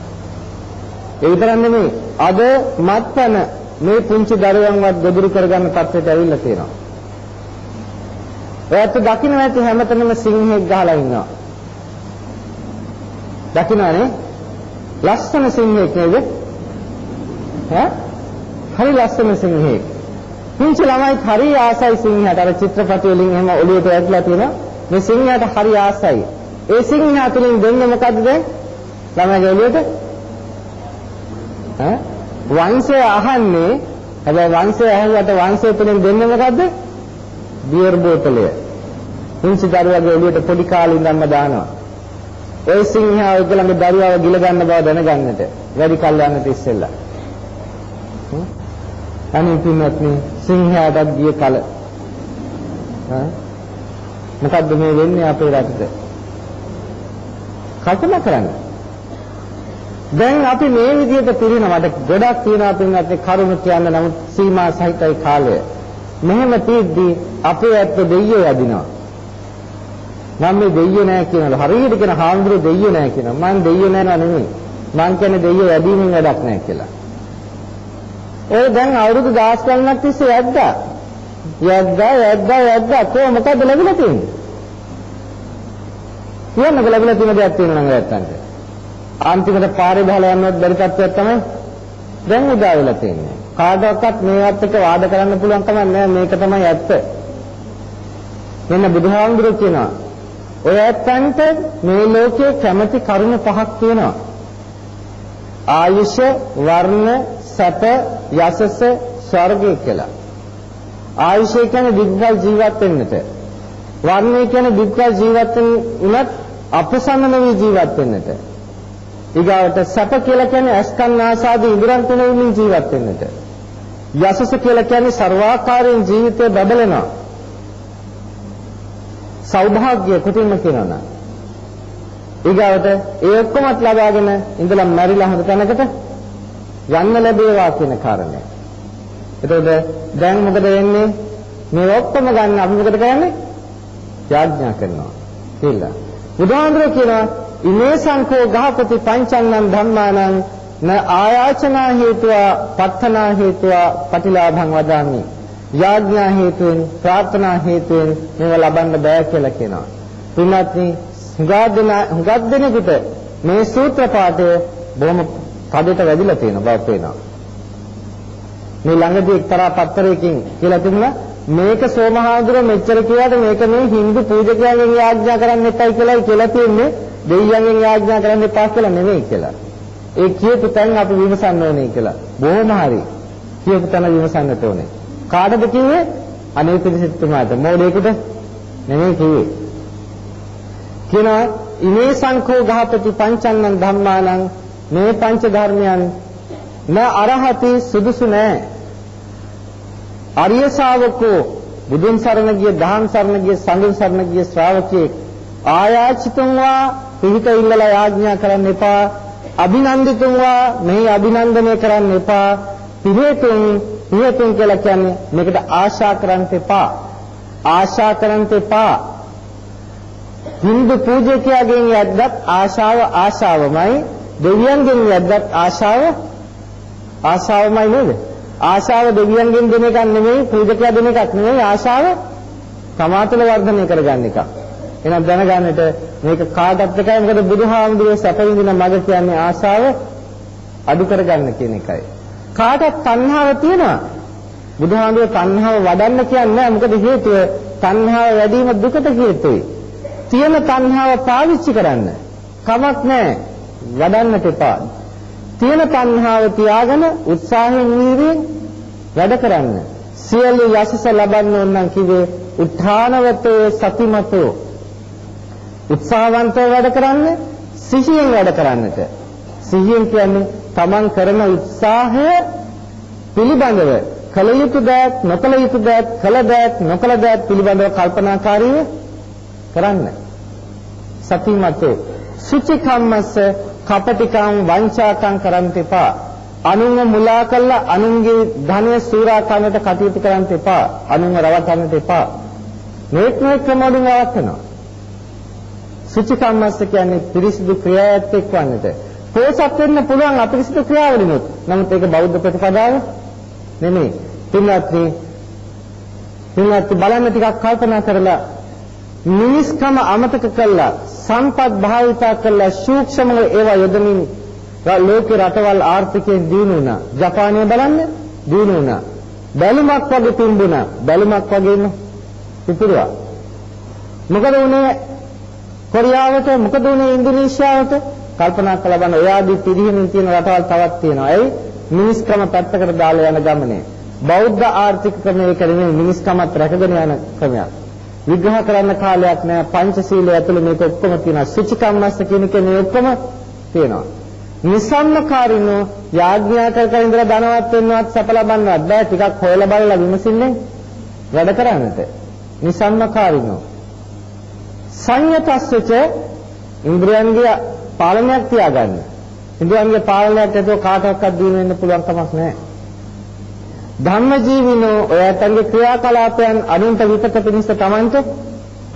ඒ විතරක් නෙමෙයි අද මත්පැන මේ පුංචි දරුවන්වත් ගොදුරු කරගන්න තත්ත්වයට ඇවිල්ලා තියෙනවා. ඔයත් දකින්න නැති හැමතැනම සිංහෙක් ගහලා ඉන්නවා. දකින්නනේ? ලස්සන සිංහෙක් නේද? ඈ? හරි ලස්සන සිංහෙක්. පුංචි ළමයි හරි ආසයි සිංහට. අර චිත්‍රපටි වලින් එහෙම ඔළුවට වැටලා තියෙනවා. මේ සිංහට හරි ආසයි. ඒ සිංහා තුලින් දෙන්නේ මොකද්ද දැන්? ළමයිගේ ඔළුවට? ඈ? වංශය අහන්නේ හැබැයි වංශය ඇහුවට වංශය තුලින් දෙන්නේ මොකද්ද? බියර් බෝතලය. පුංචි දරුවාගේ එළියට පොඩි කාලේ ඉඳන්ම දානවා. ඔය සිංහයා ඔයගලගේ දරුවාව ගිල ගන්න බව දැනගන්නට වැඩි කල් යන්නට ඉස්සෙල්ලා. අනිත් පින්වත්නි සිංහයාටත් ගිය කල. මොකද්ද මේ වෙන්නේ අපේ රටට? කල්පනා කරන්න. දැන් අපි මේ විදිහට පිරිනවට ගොඩක් තියනවා පින්වත් කරුණ කියන්න නමුත් සීමා සහිතයි කාලය. මෙහෙම තියෙද්දි අපේ ඇත්ත දෙයියෝ යදිනවා. මම මේ දෙයියෝ නෑ කියනවා. හරියට කියන හාමුදුරුවෝ දෙයියෝ නෑ කියනවා. මම දෙයියෝ නෑ නෙමෙයි. මං කියන්නේ දෙයියෝ යදීමින් වැඩක් නෑ කියලා. ඔය දැන් අවුරුදු 10 ගණනක් තිස්සේ යද්දා. යද්දා යද්දා යද්දා කොහොම මොකද ලැබිලා තියෙන්නේ? කියන්නක ලැබිලා තියෙන දෙයක් තියෙනවා නම් නැත්තන්ට. අන්තිමට පාරේ බහලා යන්නවත් බැරි තත්ත්වයක් තමයි දැන් උදා වෙලා තියෙන්නේ. කාටවත් මේවත් එක්ක වාද කරන්න පුළුවන් කමක් නැහැ මේක තමයි ඇත්ත. මෙන්න බුදුහාමුදුරුවෝ කියනවා ඔය ඇත්තන්ට මේ ලෝකයේ කැමැති කරුණු පහක් තියෙනවා. ආයුෂ, වර්ණ, සැප, යසස, ස්වර්ගය කියලා. ආයුෂය කියන්නේ දීර්ඝ ජීවත් වෙන්නට. වර්ණය කියන්නේ දීර්ඝ ජීවත් වුණත් අපසන්න නොවි ජීවත් වෙන්නට. ඊගාවට සැප කියලා කියන්නේ අස්කන් ආසාදී ඉදරන් තුනෙන් ජීවත් වෙන්නට. යසස කියලා කියන්නේ ਸਰවාකාරයෙන් ජීවිතය බබලනවා. සෞභාග්‍ය කුටින්ම කියනවා නම් ඊගාවට ඒ ඔක්කොමත් ලබාගෙන ඉඳලා මැරිලා හොඳ තැනකට යන්න ලැබේවා කියන කාරණය. එතකොට දැන් මොකද වෙන්නේ? මේ ඔක්කොම ගන්න අපි මොකද කරන්නේ? යාඥා කරනවා. කියලා. බුදුහාමුදුරුවෝ කියනවා ඉමේ සංකෝ ගහපති පංචන්නං ධම්මානං න ආයාචනා හේතුවා පත්තනා හේතුවා පටිලාභං වදාමි. යාඥා හේතුවෙන් ප්‍රාර්ථනා හේතුවෙන් මේව ලබන්න බෑ කියලා කියනවා. පින්වත්නි හුඟක් දෙනෙකුට මේ සූත්‍ර පාඨය බොහොම කඩේට වැදිලා තියෙන බව පේනවා. මේ ළඟදී එක්තරා පත්තරයකින් කියලා තිබුණා මේක සෝමහාඳුර මෙච්චර කියාට මේක මේ Hindu පූජකයන්ගෙන් යාඥා කරන්න එපයි කියලායි කියලා තියෙන්නේ දෙවියන්ගෙන් යාඥා කරන්න එපා කියලා නෙමෙයි කියලා. ඒ කියපු තැන් අපි විමසන්න ඕනේ කියලා. බොහොම හරි. කියපු තැන විමසන්නට ඕනේ. කාටද කිව්වේ? අනේ පිළිසිටුමාට. මොඩේකට නෙමෙයි කිව්වේ. කියනවා ඉමේ සංඛෝ ගහපති පංචන්නං ධම්මානං මේ පංච ධර්මයන් න අරහති සුදුසු නෑ. අරිය ශාවකෝ බුදුන් සරණ ගිය, දහම් සරණ ගිය, සංඝ සරණ ගිය ශ්‍රාවකෙක් ආයාචිතුම් වා පිහිට ඉල්ලලා යාඥා කරන්න එපා. අභිනන්දිතුම් වා මෙහි අභිනන්දනය කරන්න එපා. පිහිටුම් පිහිටුම් කියලා කියන්නේ මේකට ආශා කරන්න එපා. ආශා කරන්න එපා. Hindu පූජකයාගෙන් යද්දත් ආශාව ආශාවමයි දෙවියන්ගෙන් යද්දත් ආශාව ආශාවමයි නේද? ආශාව දෙවියන්ගෙන් දෙන එකක් නෙමෙයි පූජකයා දෙන එකක් නෙමෙයි ආශාව සමාතල වර්ධනය කරගන්න එකක්. එහෙනම් දැනගන්නට මේක කාටත් එකයි මොකද බුදුහාමුදුරුවෝ සැප විඳින මඟ කියන්නේ ආශාව අඩු කරගන්න කියන එකයි. කාටත් තණ්හාව තියෙනවා. බුදුහාමුදුරුවෝ තණ්හාව වඩන්න කියන්නේ මොකද හේතුව තණ්හාව වැඩි වීම දුකට හේතුයි. තියෙන තණ්හාව පාවිච්චි කරන්න. කමක් නැහැ. වඩන්නට එපා. තියෙන තණ්හාව තියාගෙන උත්සාහයෙන් වීර්යයෙන් වැඩ කරන්න. සියලු යසස ලබන්න ඕන නම් කිව්වේ උත්හානවතෝ සතිමතෝ උත්සාහවන්තව වැඩ කරන්න සිහියෙන් වැඩ කරන්නට. සිහියෙන් කියන්නේ තමන් කරන උත්සාහය පිළිබඳව කල යුතු දෑත් නොකල යුතු දෑත් කල දෑත් නොකල දෑත් පිළිබඳව කල්පනාකාරීව කරන්න. සතිමතෝ සුචිකම්මස්ස කපටිකම් වංචාකම් කරන්න එපා. අනුන්ව මුලා කරලා අනුන්ගේ ධනය සූරා කරන්නට කටයුතු කරන්න එපා. අනුන්ව රවටන්නට එපා. මේක මේ ක්‍රමවලින් අවස්තනවා. සුචිකම්මස්ස කියන්නේ පිරිසිදු ක්‍රියාවත් එක්වන්නට. පෝසත් වෙන්න පුළුවන් අපිරිසිදු ක්‍රියාවලිනුත්. නමුත් ඒක බෞද්ධ ප්‍රතිපදාව නෙමෙයි. පින්වත්නි පින්වත්නි බලන්න ටිකක් කල්පනා කරලා මිනිස්කම අමතක කළා සම්පත් භාවිතා කළා සූක්ෂමව ඒවා යොදමින් ලෝකේ රටවල් ආර්ථිකයෙන් දියුණු වුණා. ජපානය බලන්න දියුණු වුණා. බැලුමක් වගේ තිබුණා. බැලුමක් වගේම පිපුරුවා. මොකද උනේ කොරියාවට මොකද උනේ ඉන්දුනීසියාවට කල්පනා කළා බලන්න ඔයාදී පිරිහෙමින් තියෙන රටවල් තවත් තියෙනවා. ඇයි? මිනිස්කම පැත්තකට දාලා යන ගමනේ. බෞද්ධ ආර්ථික ක්‍රමයේ කරන්නේ මිනිස්කමත් රැකගෙන යන ක්‍රමයක්. විග්‍රහ කරන්න කාලයක් නෑ. පංචශීලය ඇතුළේ මේක ඔක්කොම තියෙනවා. සුචිකම්මස්ස කියන එක මේ ඔක්කොම තියෙනවා. නිසන්නකාරිනෝ යාඥා කර කර ඉඳලා ධනවත් වෙන්නවත් සැප ලබන්නවත් බෑ. ටිකක් හොයලා බලලා විමසින්නේ වැඩ කරන්නට. නිසන්නකාරිනෝ සංයතස්සච ඉන්ද්‍රයන්ගේ පාලනයක් තියාගන්න. ඉන්ද්‍රයන්ගේ පාලනයක් ඇතුව කාටවත් දිනු වෙන්න පුළුවන් කමක් නැහැ ධම්මජීවිනෝ ඔයයන්ගේ ක්‍රියාකලාපයන් අනුන්ට විපත පිණිස තමන්ට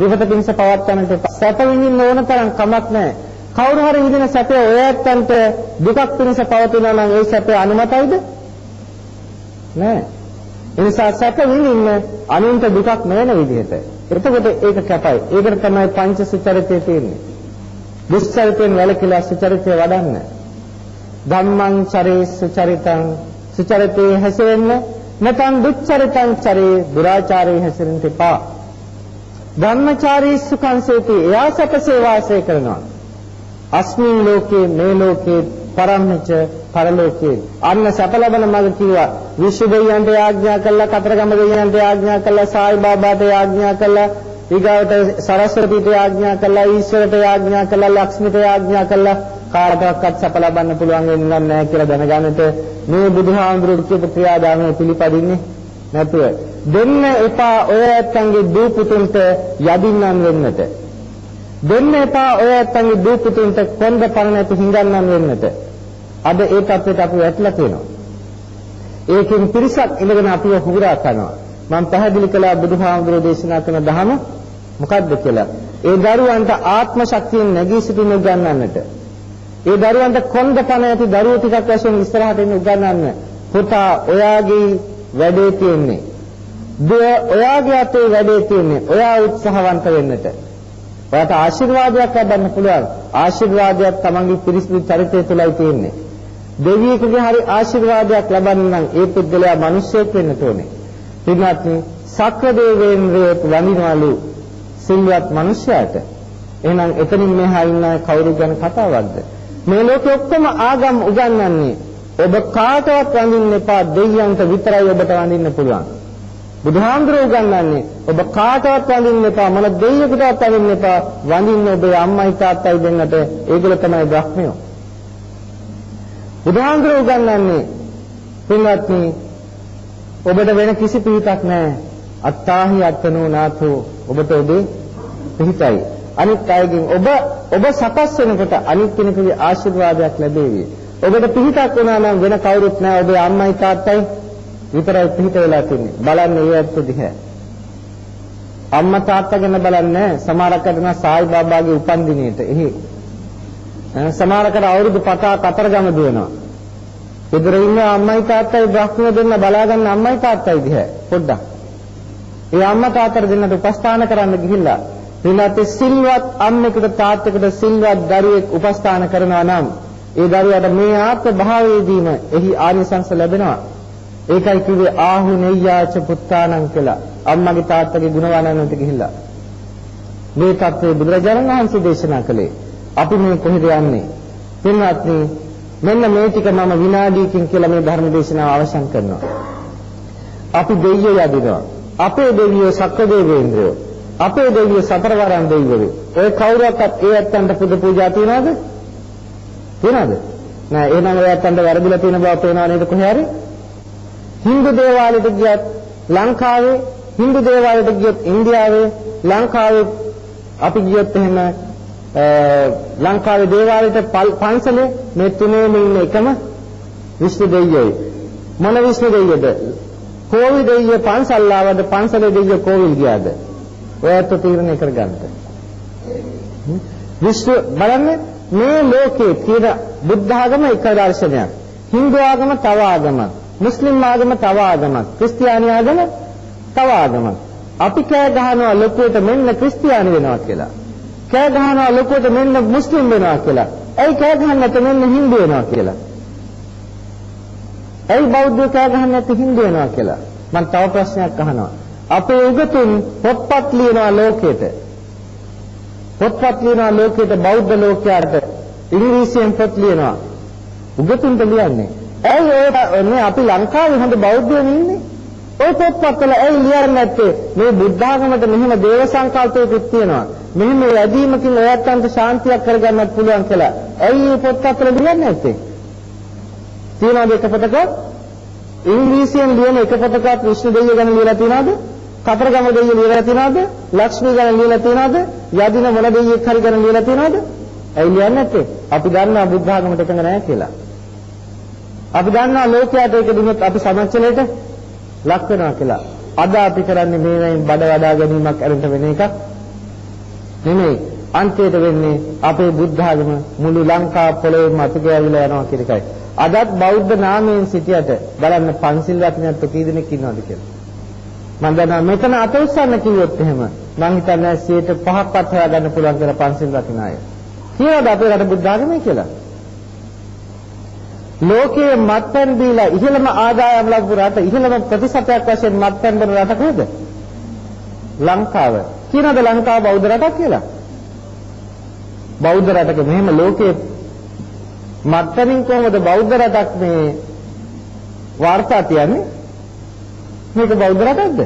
විපත පිණිස පවත්වන්නට සැප විඳින්න ඕන තරම් කමක් නැහැ. කවුරු හරි විඳින සැපේ ඔයයන්ට දුකක් පිණිස පවතිනවා නම් ඒ සැපේ අනුමතයිද? නෑ. ඒ නිසා සැප විඳින්න අනුන්ට දුකක් නොවන විදිහට. එතකොට ඒක කැපයි. ඒකට තමයි පංච සුචරිතය තියෙන්නේ. දුස්චරිතෙන් වැළකීලා සුචරිතය වඩන්න. ධම්මං චරේ සුචරිතං සුචරිතේ හැසිරෙන්න නැත්නම් දුච්චරිතං චරේ දුරාචාරයේ හැසිරෙන්න එපා. ධම්මචාරී සුඛංසේති එයා සැපසේ වාසය කරනවා. අස්මින් ලෝකේ මේ ලෝකේ පරම්මිච පරලෝකේ අන්න සැප ලබන මඟ කිව්වා විශ්ව දෙවියන්ට ආඥා කළා කතරගම දෙවියන්ට ආඥා කළා සායි බාබාට ආඥා කළා ඊගාවට සරස්වතීට ආඥා කළා ඊශ්වරට ආඥා කළා ලක්ෂ්මීට ආඥා කළා කාටවත් සැප ලබන්න පුළුවන් වෙන්නේ නැහැ කියලා දැනගන්නට මේ බුදුහාමුදුරුවෝ කියපු ක්‍රියාදාමය පිළිපදින්නේ නැතුව දෙන්න එපා ඔය ඇත්තන්ගේ දූ පුතුන්ට යදින්නම් වෙන්නට. දෙන්න එපා ඔය ඇත්තන්ගේ දූ පුතුන්ට කොන්ද පණ නැති හිඟන්නම් වෙන්නට. අද ඒ තත්ත්වයට අපි වැටලා තියෙනවා. ඒකෙන් පිරිසක් ඉඳගෙන අපිව හුරා කරනවා. මම පැහැදිලි කළා බුදුහාමුදුරුවෝ දේශනා කරන ධහම මොකද්ද කියලා. ඒ දරුවන්ට ආත්ම ශක්තියෙන් නැගී සිටින්න උගන්වන්නට ඒ දරුවන්ට කොන්ද පණ ඇති දරුවෝ ටිකක් වශයෙන් ඉස්සරහට එන්න උගන්වන්න. පුතා ඔයාගේ වැඩේ තියෙන්නේ. දුව ඔයාගේ අතේ වැඩේ තියෙන්නේ. ඔයා උත්සාහවන්ත වෙන්නට. ඔයාට ආශිර්වාදයක් ලබන්න පුළුවන්. ආශිර්වාදයක් තමන්ගේ පිරිසිදු චරිතය තුළයි තියෙන්නේ. දෙවියෙකුගේ හරි ආශිර්වාදයක් ලබන්න නම් ඒ පුද්ගලයා මිනිසෙක් වෙන්න ඕනේ. පින්වත්නි සක්‍ර දේවේන්ද්‍රයත් වඳිනවලු සිල්වත් මිනිසයාට. එහෙනම් එතනින් මෙහා ඉන්න කවුරු ගැන කතාවක්ද? මේ ලෝකෙ ඔක්කොම ආගම් උගන්වන්නේ ඔබ කාටවත් වඳින්න එපා දෙවියන්ට විතරයි ඔබට වඳින්න පුළුවන්. බුදුහාමුදුරුවෝ උගන්වන්නේ ඔබ කාටවත් වඳින්න එපා මොන දෙයියෙකුටවත් වඳින්න එපා. වඳින්න ඔබේ අම්මයි තාත්තයි දෙන්නට ඒගොල්ලෝ තමයි බ්‍රහ්මයෝ. බුදුහාමුදුරුවෝ උගන්වන්නේ පින්වත්නි ඔබට වෙන කිසි පිහිටක් නැහැ. අත්තාහි අත්තනෝ නාථෝ ඔබට ඔබේ පිහිටයි. අනිත් අයගෙන් ඔබ ඔබ සකස් වෙනකොට අනිත් කෙනෙකුගේ ආශිර්වාදයක් ලැබෙවි ඔබට පිහිටක් වුණා නම් වෙන කවුරුත් නැහැ ඔබේ අම්මයි තාත්තයි විතරයි පිහිට වෙලා තින්නේ. බලන්න ඒ ඇත්ත දිහා. අම්මා තාත්තා ගැන බලන්නේ සමහරකට නම් සායි බාබාගේ උපන්දිනේට එහි සමහරකට අවුරුදු 5 කතරගම දුවනවා. ඉදිර ඉන්න අම්මයි තාත්තයි බ්‍රහ්ම දෙන්න බලාගන්න අම්මයි තාත්තයි දිහා පොඩ්ඩක්. ඒ අම්මා තාත්තට දෙන්නට උපස්ථාන කරන්න ගිහිල්ලා ඊළාතේ සිල්වත් අම්මෙකුට තාත්තෙකුට සිල්වත් දරුවෙක් උපස්ථාන කරනවා නම් ඒ දරුවාට මේ ආත්ම භාවයේදීම එහි ආනිසංස ලැබෙනවා. ඒකයි කිව්වේ ආහු නෙය්‍යාච පුත්තානං කියලා. අම්මගේ තාත්තගේ ගුණ වර්ණනට ගිහිල්ලා. මේ தත්ත්වය බුදුරජාණන් වහන්සේ දේශනා කළේ. අපි මේ කොහෙද යන්නේ? පින්වත්නි මෙන්න මේ ටික මම විනාඩියකින් කියලා මේ ධර්ම දේශනාව අවසන් කරනවා. අපි දෙයියෝ යදිනවා. අපේ දෙවියෝ සක්‍ර දේවේන්ද්‍රයෝ. අපේ දෙවියෝ සතරවරන් දෙවියෝ. ඔය කවුරක්වත් ඒ ඇත්තන්ට පුද පූජා තියනවද? තියනවද? නෑ එහෙනම් ඔය ඇත්තන්ට වැරදිලා තියෙන බව පේනව නේද කොහේ හරි? Hindu දේවාලයට ගියත් ලංකාවේ Hindu දේවාලයට ගියත් ඉන්දියාවේ ලංකාවේ අපි ගියොත් එහෙම ලංකාවේ දේවාලයට පන්සලේ මේ තුනේම ඉන්න එකම විශ්ණු දෙවියෝයි මොන විශ්ණු දෙවියද කෝවිල් දෙවිය පන්සල් ආවද පන්සලේ දෙවිය කෝවිල් ගියාද ඔයත් තීරණය කරගන්න. විශ්ව බලන්න මේ ලෝකේ තියෙන බුද්ධ ආගම එක දර්ශනයක්. හින්දු ආගම තව ආගමක්. මුස්ලිම් ආගම තව ආගමක්. ක්‍රිස්තියානි ආගම තව ආගමක්. අපි කෑ ගහනවා ලොකුවට මෙන්න ක්‍රිස්තියානි වෙනවා කියලා. කෑ ගහනවා ලොකුවට මෙන්න මුස්ලිම් වෙනවා කියලා. ඇයි කෑ ගහන්නේ නැත්නම් මෙන්න හින්දු වෙනවා කියලා? ඇයි බෞද්ධ කෑ ගහන්නේ නැත්නම් හින්දු වෙනවා කියලා? මම තව ප්‍රශ්නයක් අහනවා. අපේ උගතුන් පොත්පත් ලියනවා ලෝකෙට පොත්පත් ලියනවා ලෝකෙට බෞද්ධ ලෝකයට ඉංග්‍රීසියෙන් පොත් ලියනවා උගතුන්ට ලියන්නේ ඇයි ඒ මේ අපි ලංකාවේ හොඳ බෞද්ධයෝ ඉන්නේ? ඔය පොත්පත්වල ඇයි ලියන්නේ නැත්තේ? මේ බුද්ධ ආගමට මෙහෙම දේව සංකල්පයකුත් තියෙනවා. මෙහෙම වැඩිමකින් ඔයත්තන්ට ශාන්තියක් කරගන්නත් පුළුවන් කියලා. ඇයි මේ පොත්පත්වල ලියන්නේ නැත්තේ? තියනවාද එක පොතක? ඉංග්‍රීසියෙන් ලියන එක පොතකත් විශ්ණු දෙවියෝ ගැන ලියලා තියනවාද? කතරගම දෙවියෝ ලියලා තියනවාද? ලක්ෂ්මී ගැන ලියලා තියනවාද? යදින මොන දෙවියෙක් හරි ගැන ලියලා තියනවාද? ඇයි ලියන්නේ නැත්තේ? අපි දන්නවා බුද්ධ ආගමට එකඟ නැහැ කියලා. අපි දන්නවා ලෝකයට ඒක දුන්නොත් අපි සමච්චලයට ලක් වෙනවා කියලා. අද අපි කරන්නේ මේවෙන් බඩ වඩා ගැනීමක් අරන්ට වෙන එකක් නෙමෙයි. අන්තිමට වෙන්නේ අපේ බුද්ධ ආගම මුළු ලංකා පොළොවේම අතුගෑවිලා යනවා කියන එකයි. අදත් බෞද්ධ නාමයෙන් සිටියට බලන්න පන්සිල් රකින්නත් කී දෙනෙක් ඉන්නවද කියලා. මම දන්නවා මෙතන අත උස්සන්න කිව්වොත් එහෙම මම හිතන්නේ 105ක්වත් හොයාගන්න පුළුවන් කියලා පන්සිල් රකින්න අය. කියනවාද අපේ රට බුද්ධ ආගමයි කියලා? ලෝකයේ මත්පැන් දීලා ඉහළම ආදායම් ලබපු රට ඉහළම ප්‍රතිශතයක් වශයෙන් මත්පැන් බොන රට කොහෙද? ලංකාව. කියනද ලංකාව බෞද්ධ රටක් කියලා? බෞද්ධ රටක මෙහෙම ලෝකයේ මත්තරින් කොහොමද බෞද්ධ රටක් මේ වාර්තා තියන්නේ? මේක බෞද්ධ රටක්ද?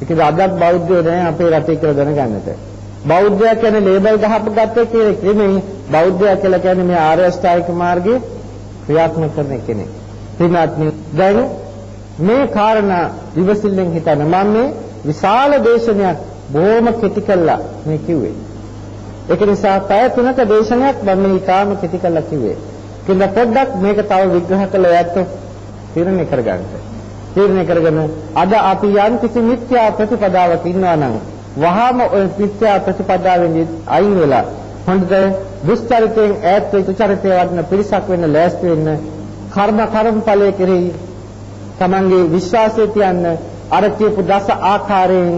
ඒකද අදත් බෞද්ධයෝ නැහැ අපේ රටේ කියලා දැනගන්නට. බෞද්ධයා කියන්නේ ලේබල් ගහපු ගත්තේ කියලා නෙමෙයි. බෞද්ධයා කියලා කියන්නේ මේ ආර්ය අෂ්ටාංගික මාර්ගයේ ක්‍රියාත්මක කරන කෙනෙක්. පින්වත්නි දැන් මේ කාරණා විවසිල්ලෙන් හිතන්න මම මේ විශාල දේශනයක් බොහොම කෙටි කළා මේ කිව්වේ. ඒක නිසා පැය තුනක දේශනයක් මම මේ ඊටාම කෙටි කළා කිව්වේ. කින්ද පොඩ්ඩක් මේක තව විග්‍රහ කළ යැත්තු තීරණය කරගන්න. තීරණය කරගෙන අද අපි යම් කිසි මිත්‍යා ප්‍රතිපදාවක ඉන්නවා නම් වහාම ඔය මිත්‍යා ප්‍රතිපදාවෙන් අයින් වෙලා හොඳට දුස්චරිතයෙන් ඈත් වෙච්ච චරිතය වඩන පිරිසක් වෙන්න ලෑස්ති වෙන්න කර්ම කර්මඵලයේ කෙරෙහි තමන්ගේ විශ්වාසය තියන්න අර කියපු දස ආකාරයෙන්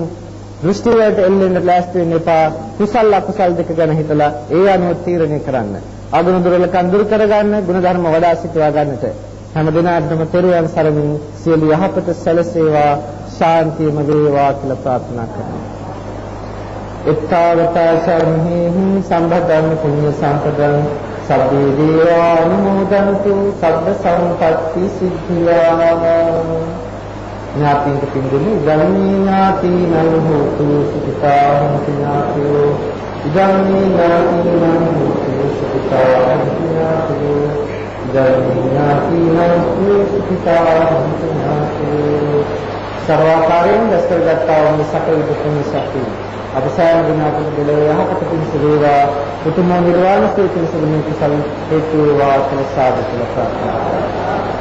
දෘෂ්ටි වලට එල්ලෙන්න ලෑස්ති වෙන්න එපා. කුසල අකුසල දෙක ගැන හිතලා ඒ අනුව තීරණය කරන්න. අගුණ දුර්වලකම් දුරු කරගන්න ගුණ ධර්ම වඩා සිටවා ගන්නට. හැම දිනකටම තෙරුවන් සරණින් සියලු යහපත සැලසේවා ශාන්තියම වේවා කියලා ප්‍රාර්ථනා කරනවා. එත්තාවතා සම්හිහි සම්බදන් පුඤ්ඤ සම්පදං. සබ්බේ දේවානුමෝදන්තු සබ්බ සම්පත්ති සිද්ධියා ඥාතිං පින්දුනි ධම්මේ ඥාතිනං හෝතු සුඛිතා හොන්ති ඥාතියෝ ධම්මේ ඥාතිනං හෝතු සුඛිතා හොන්ති ඥාතියෝ ධම්මේ ඥාතිනං හෝතු සුඛිතා හොන්ති ඥාතියෝ සර්වාකාරයෙන් දැස්කරගත්තා වූ සකල දුක්ඛ සත්‍යය අප සෑම දිනකටම දෙලොව යහපත පිණිස වේවා. උතුම් නිර්වාණ සුව පිණිස මේ කුසල හේතු වේවා කියලා සාදු කියලා ප්‍රාර්ථනා කරනවා.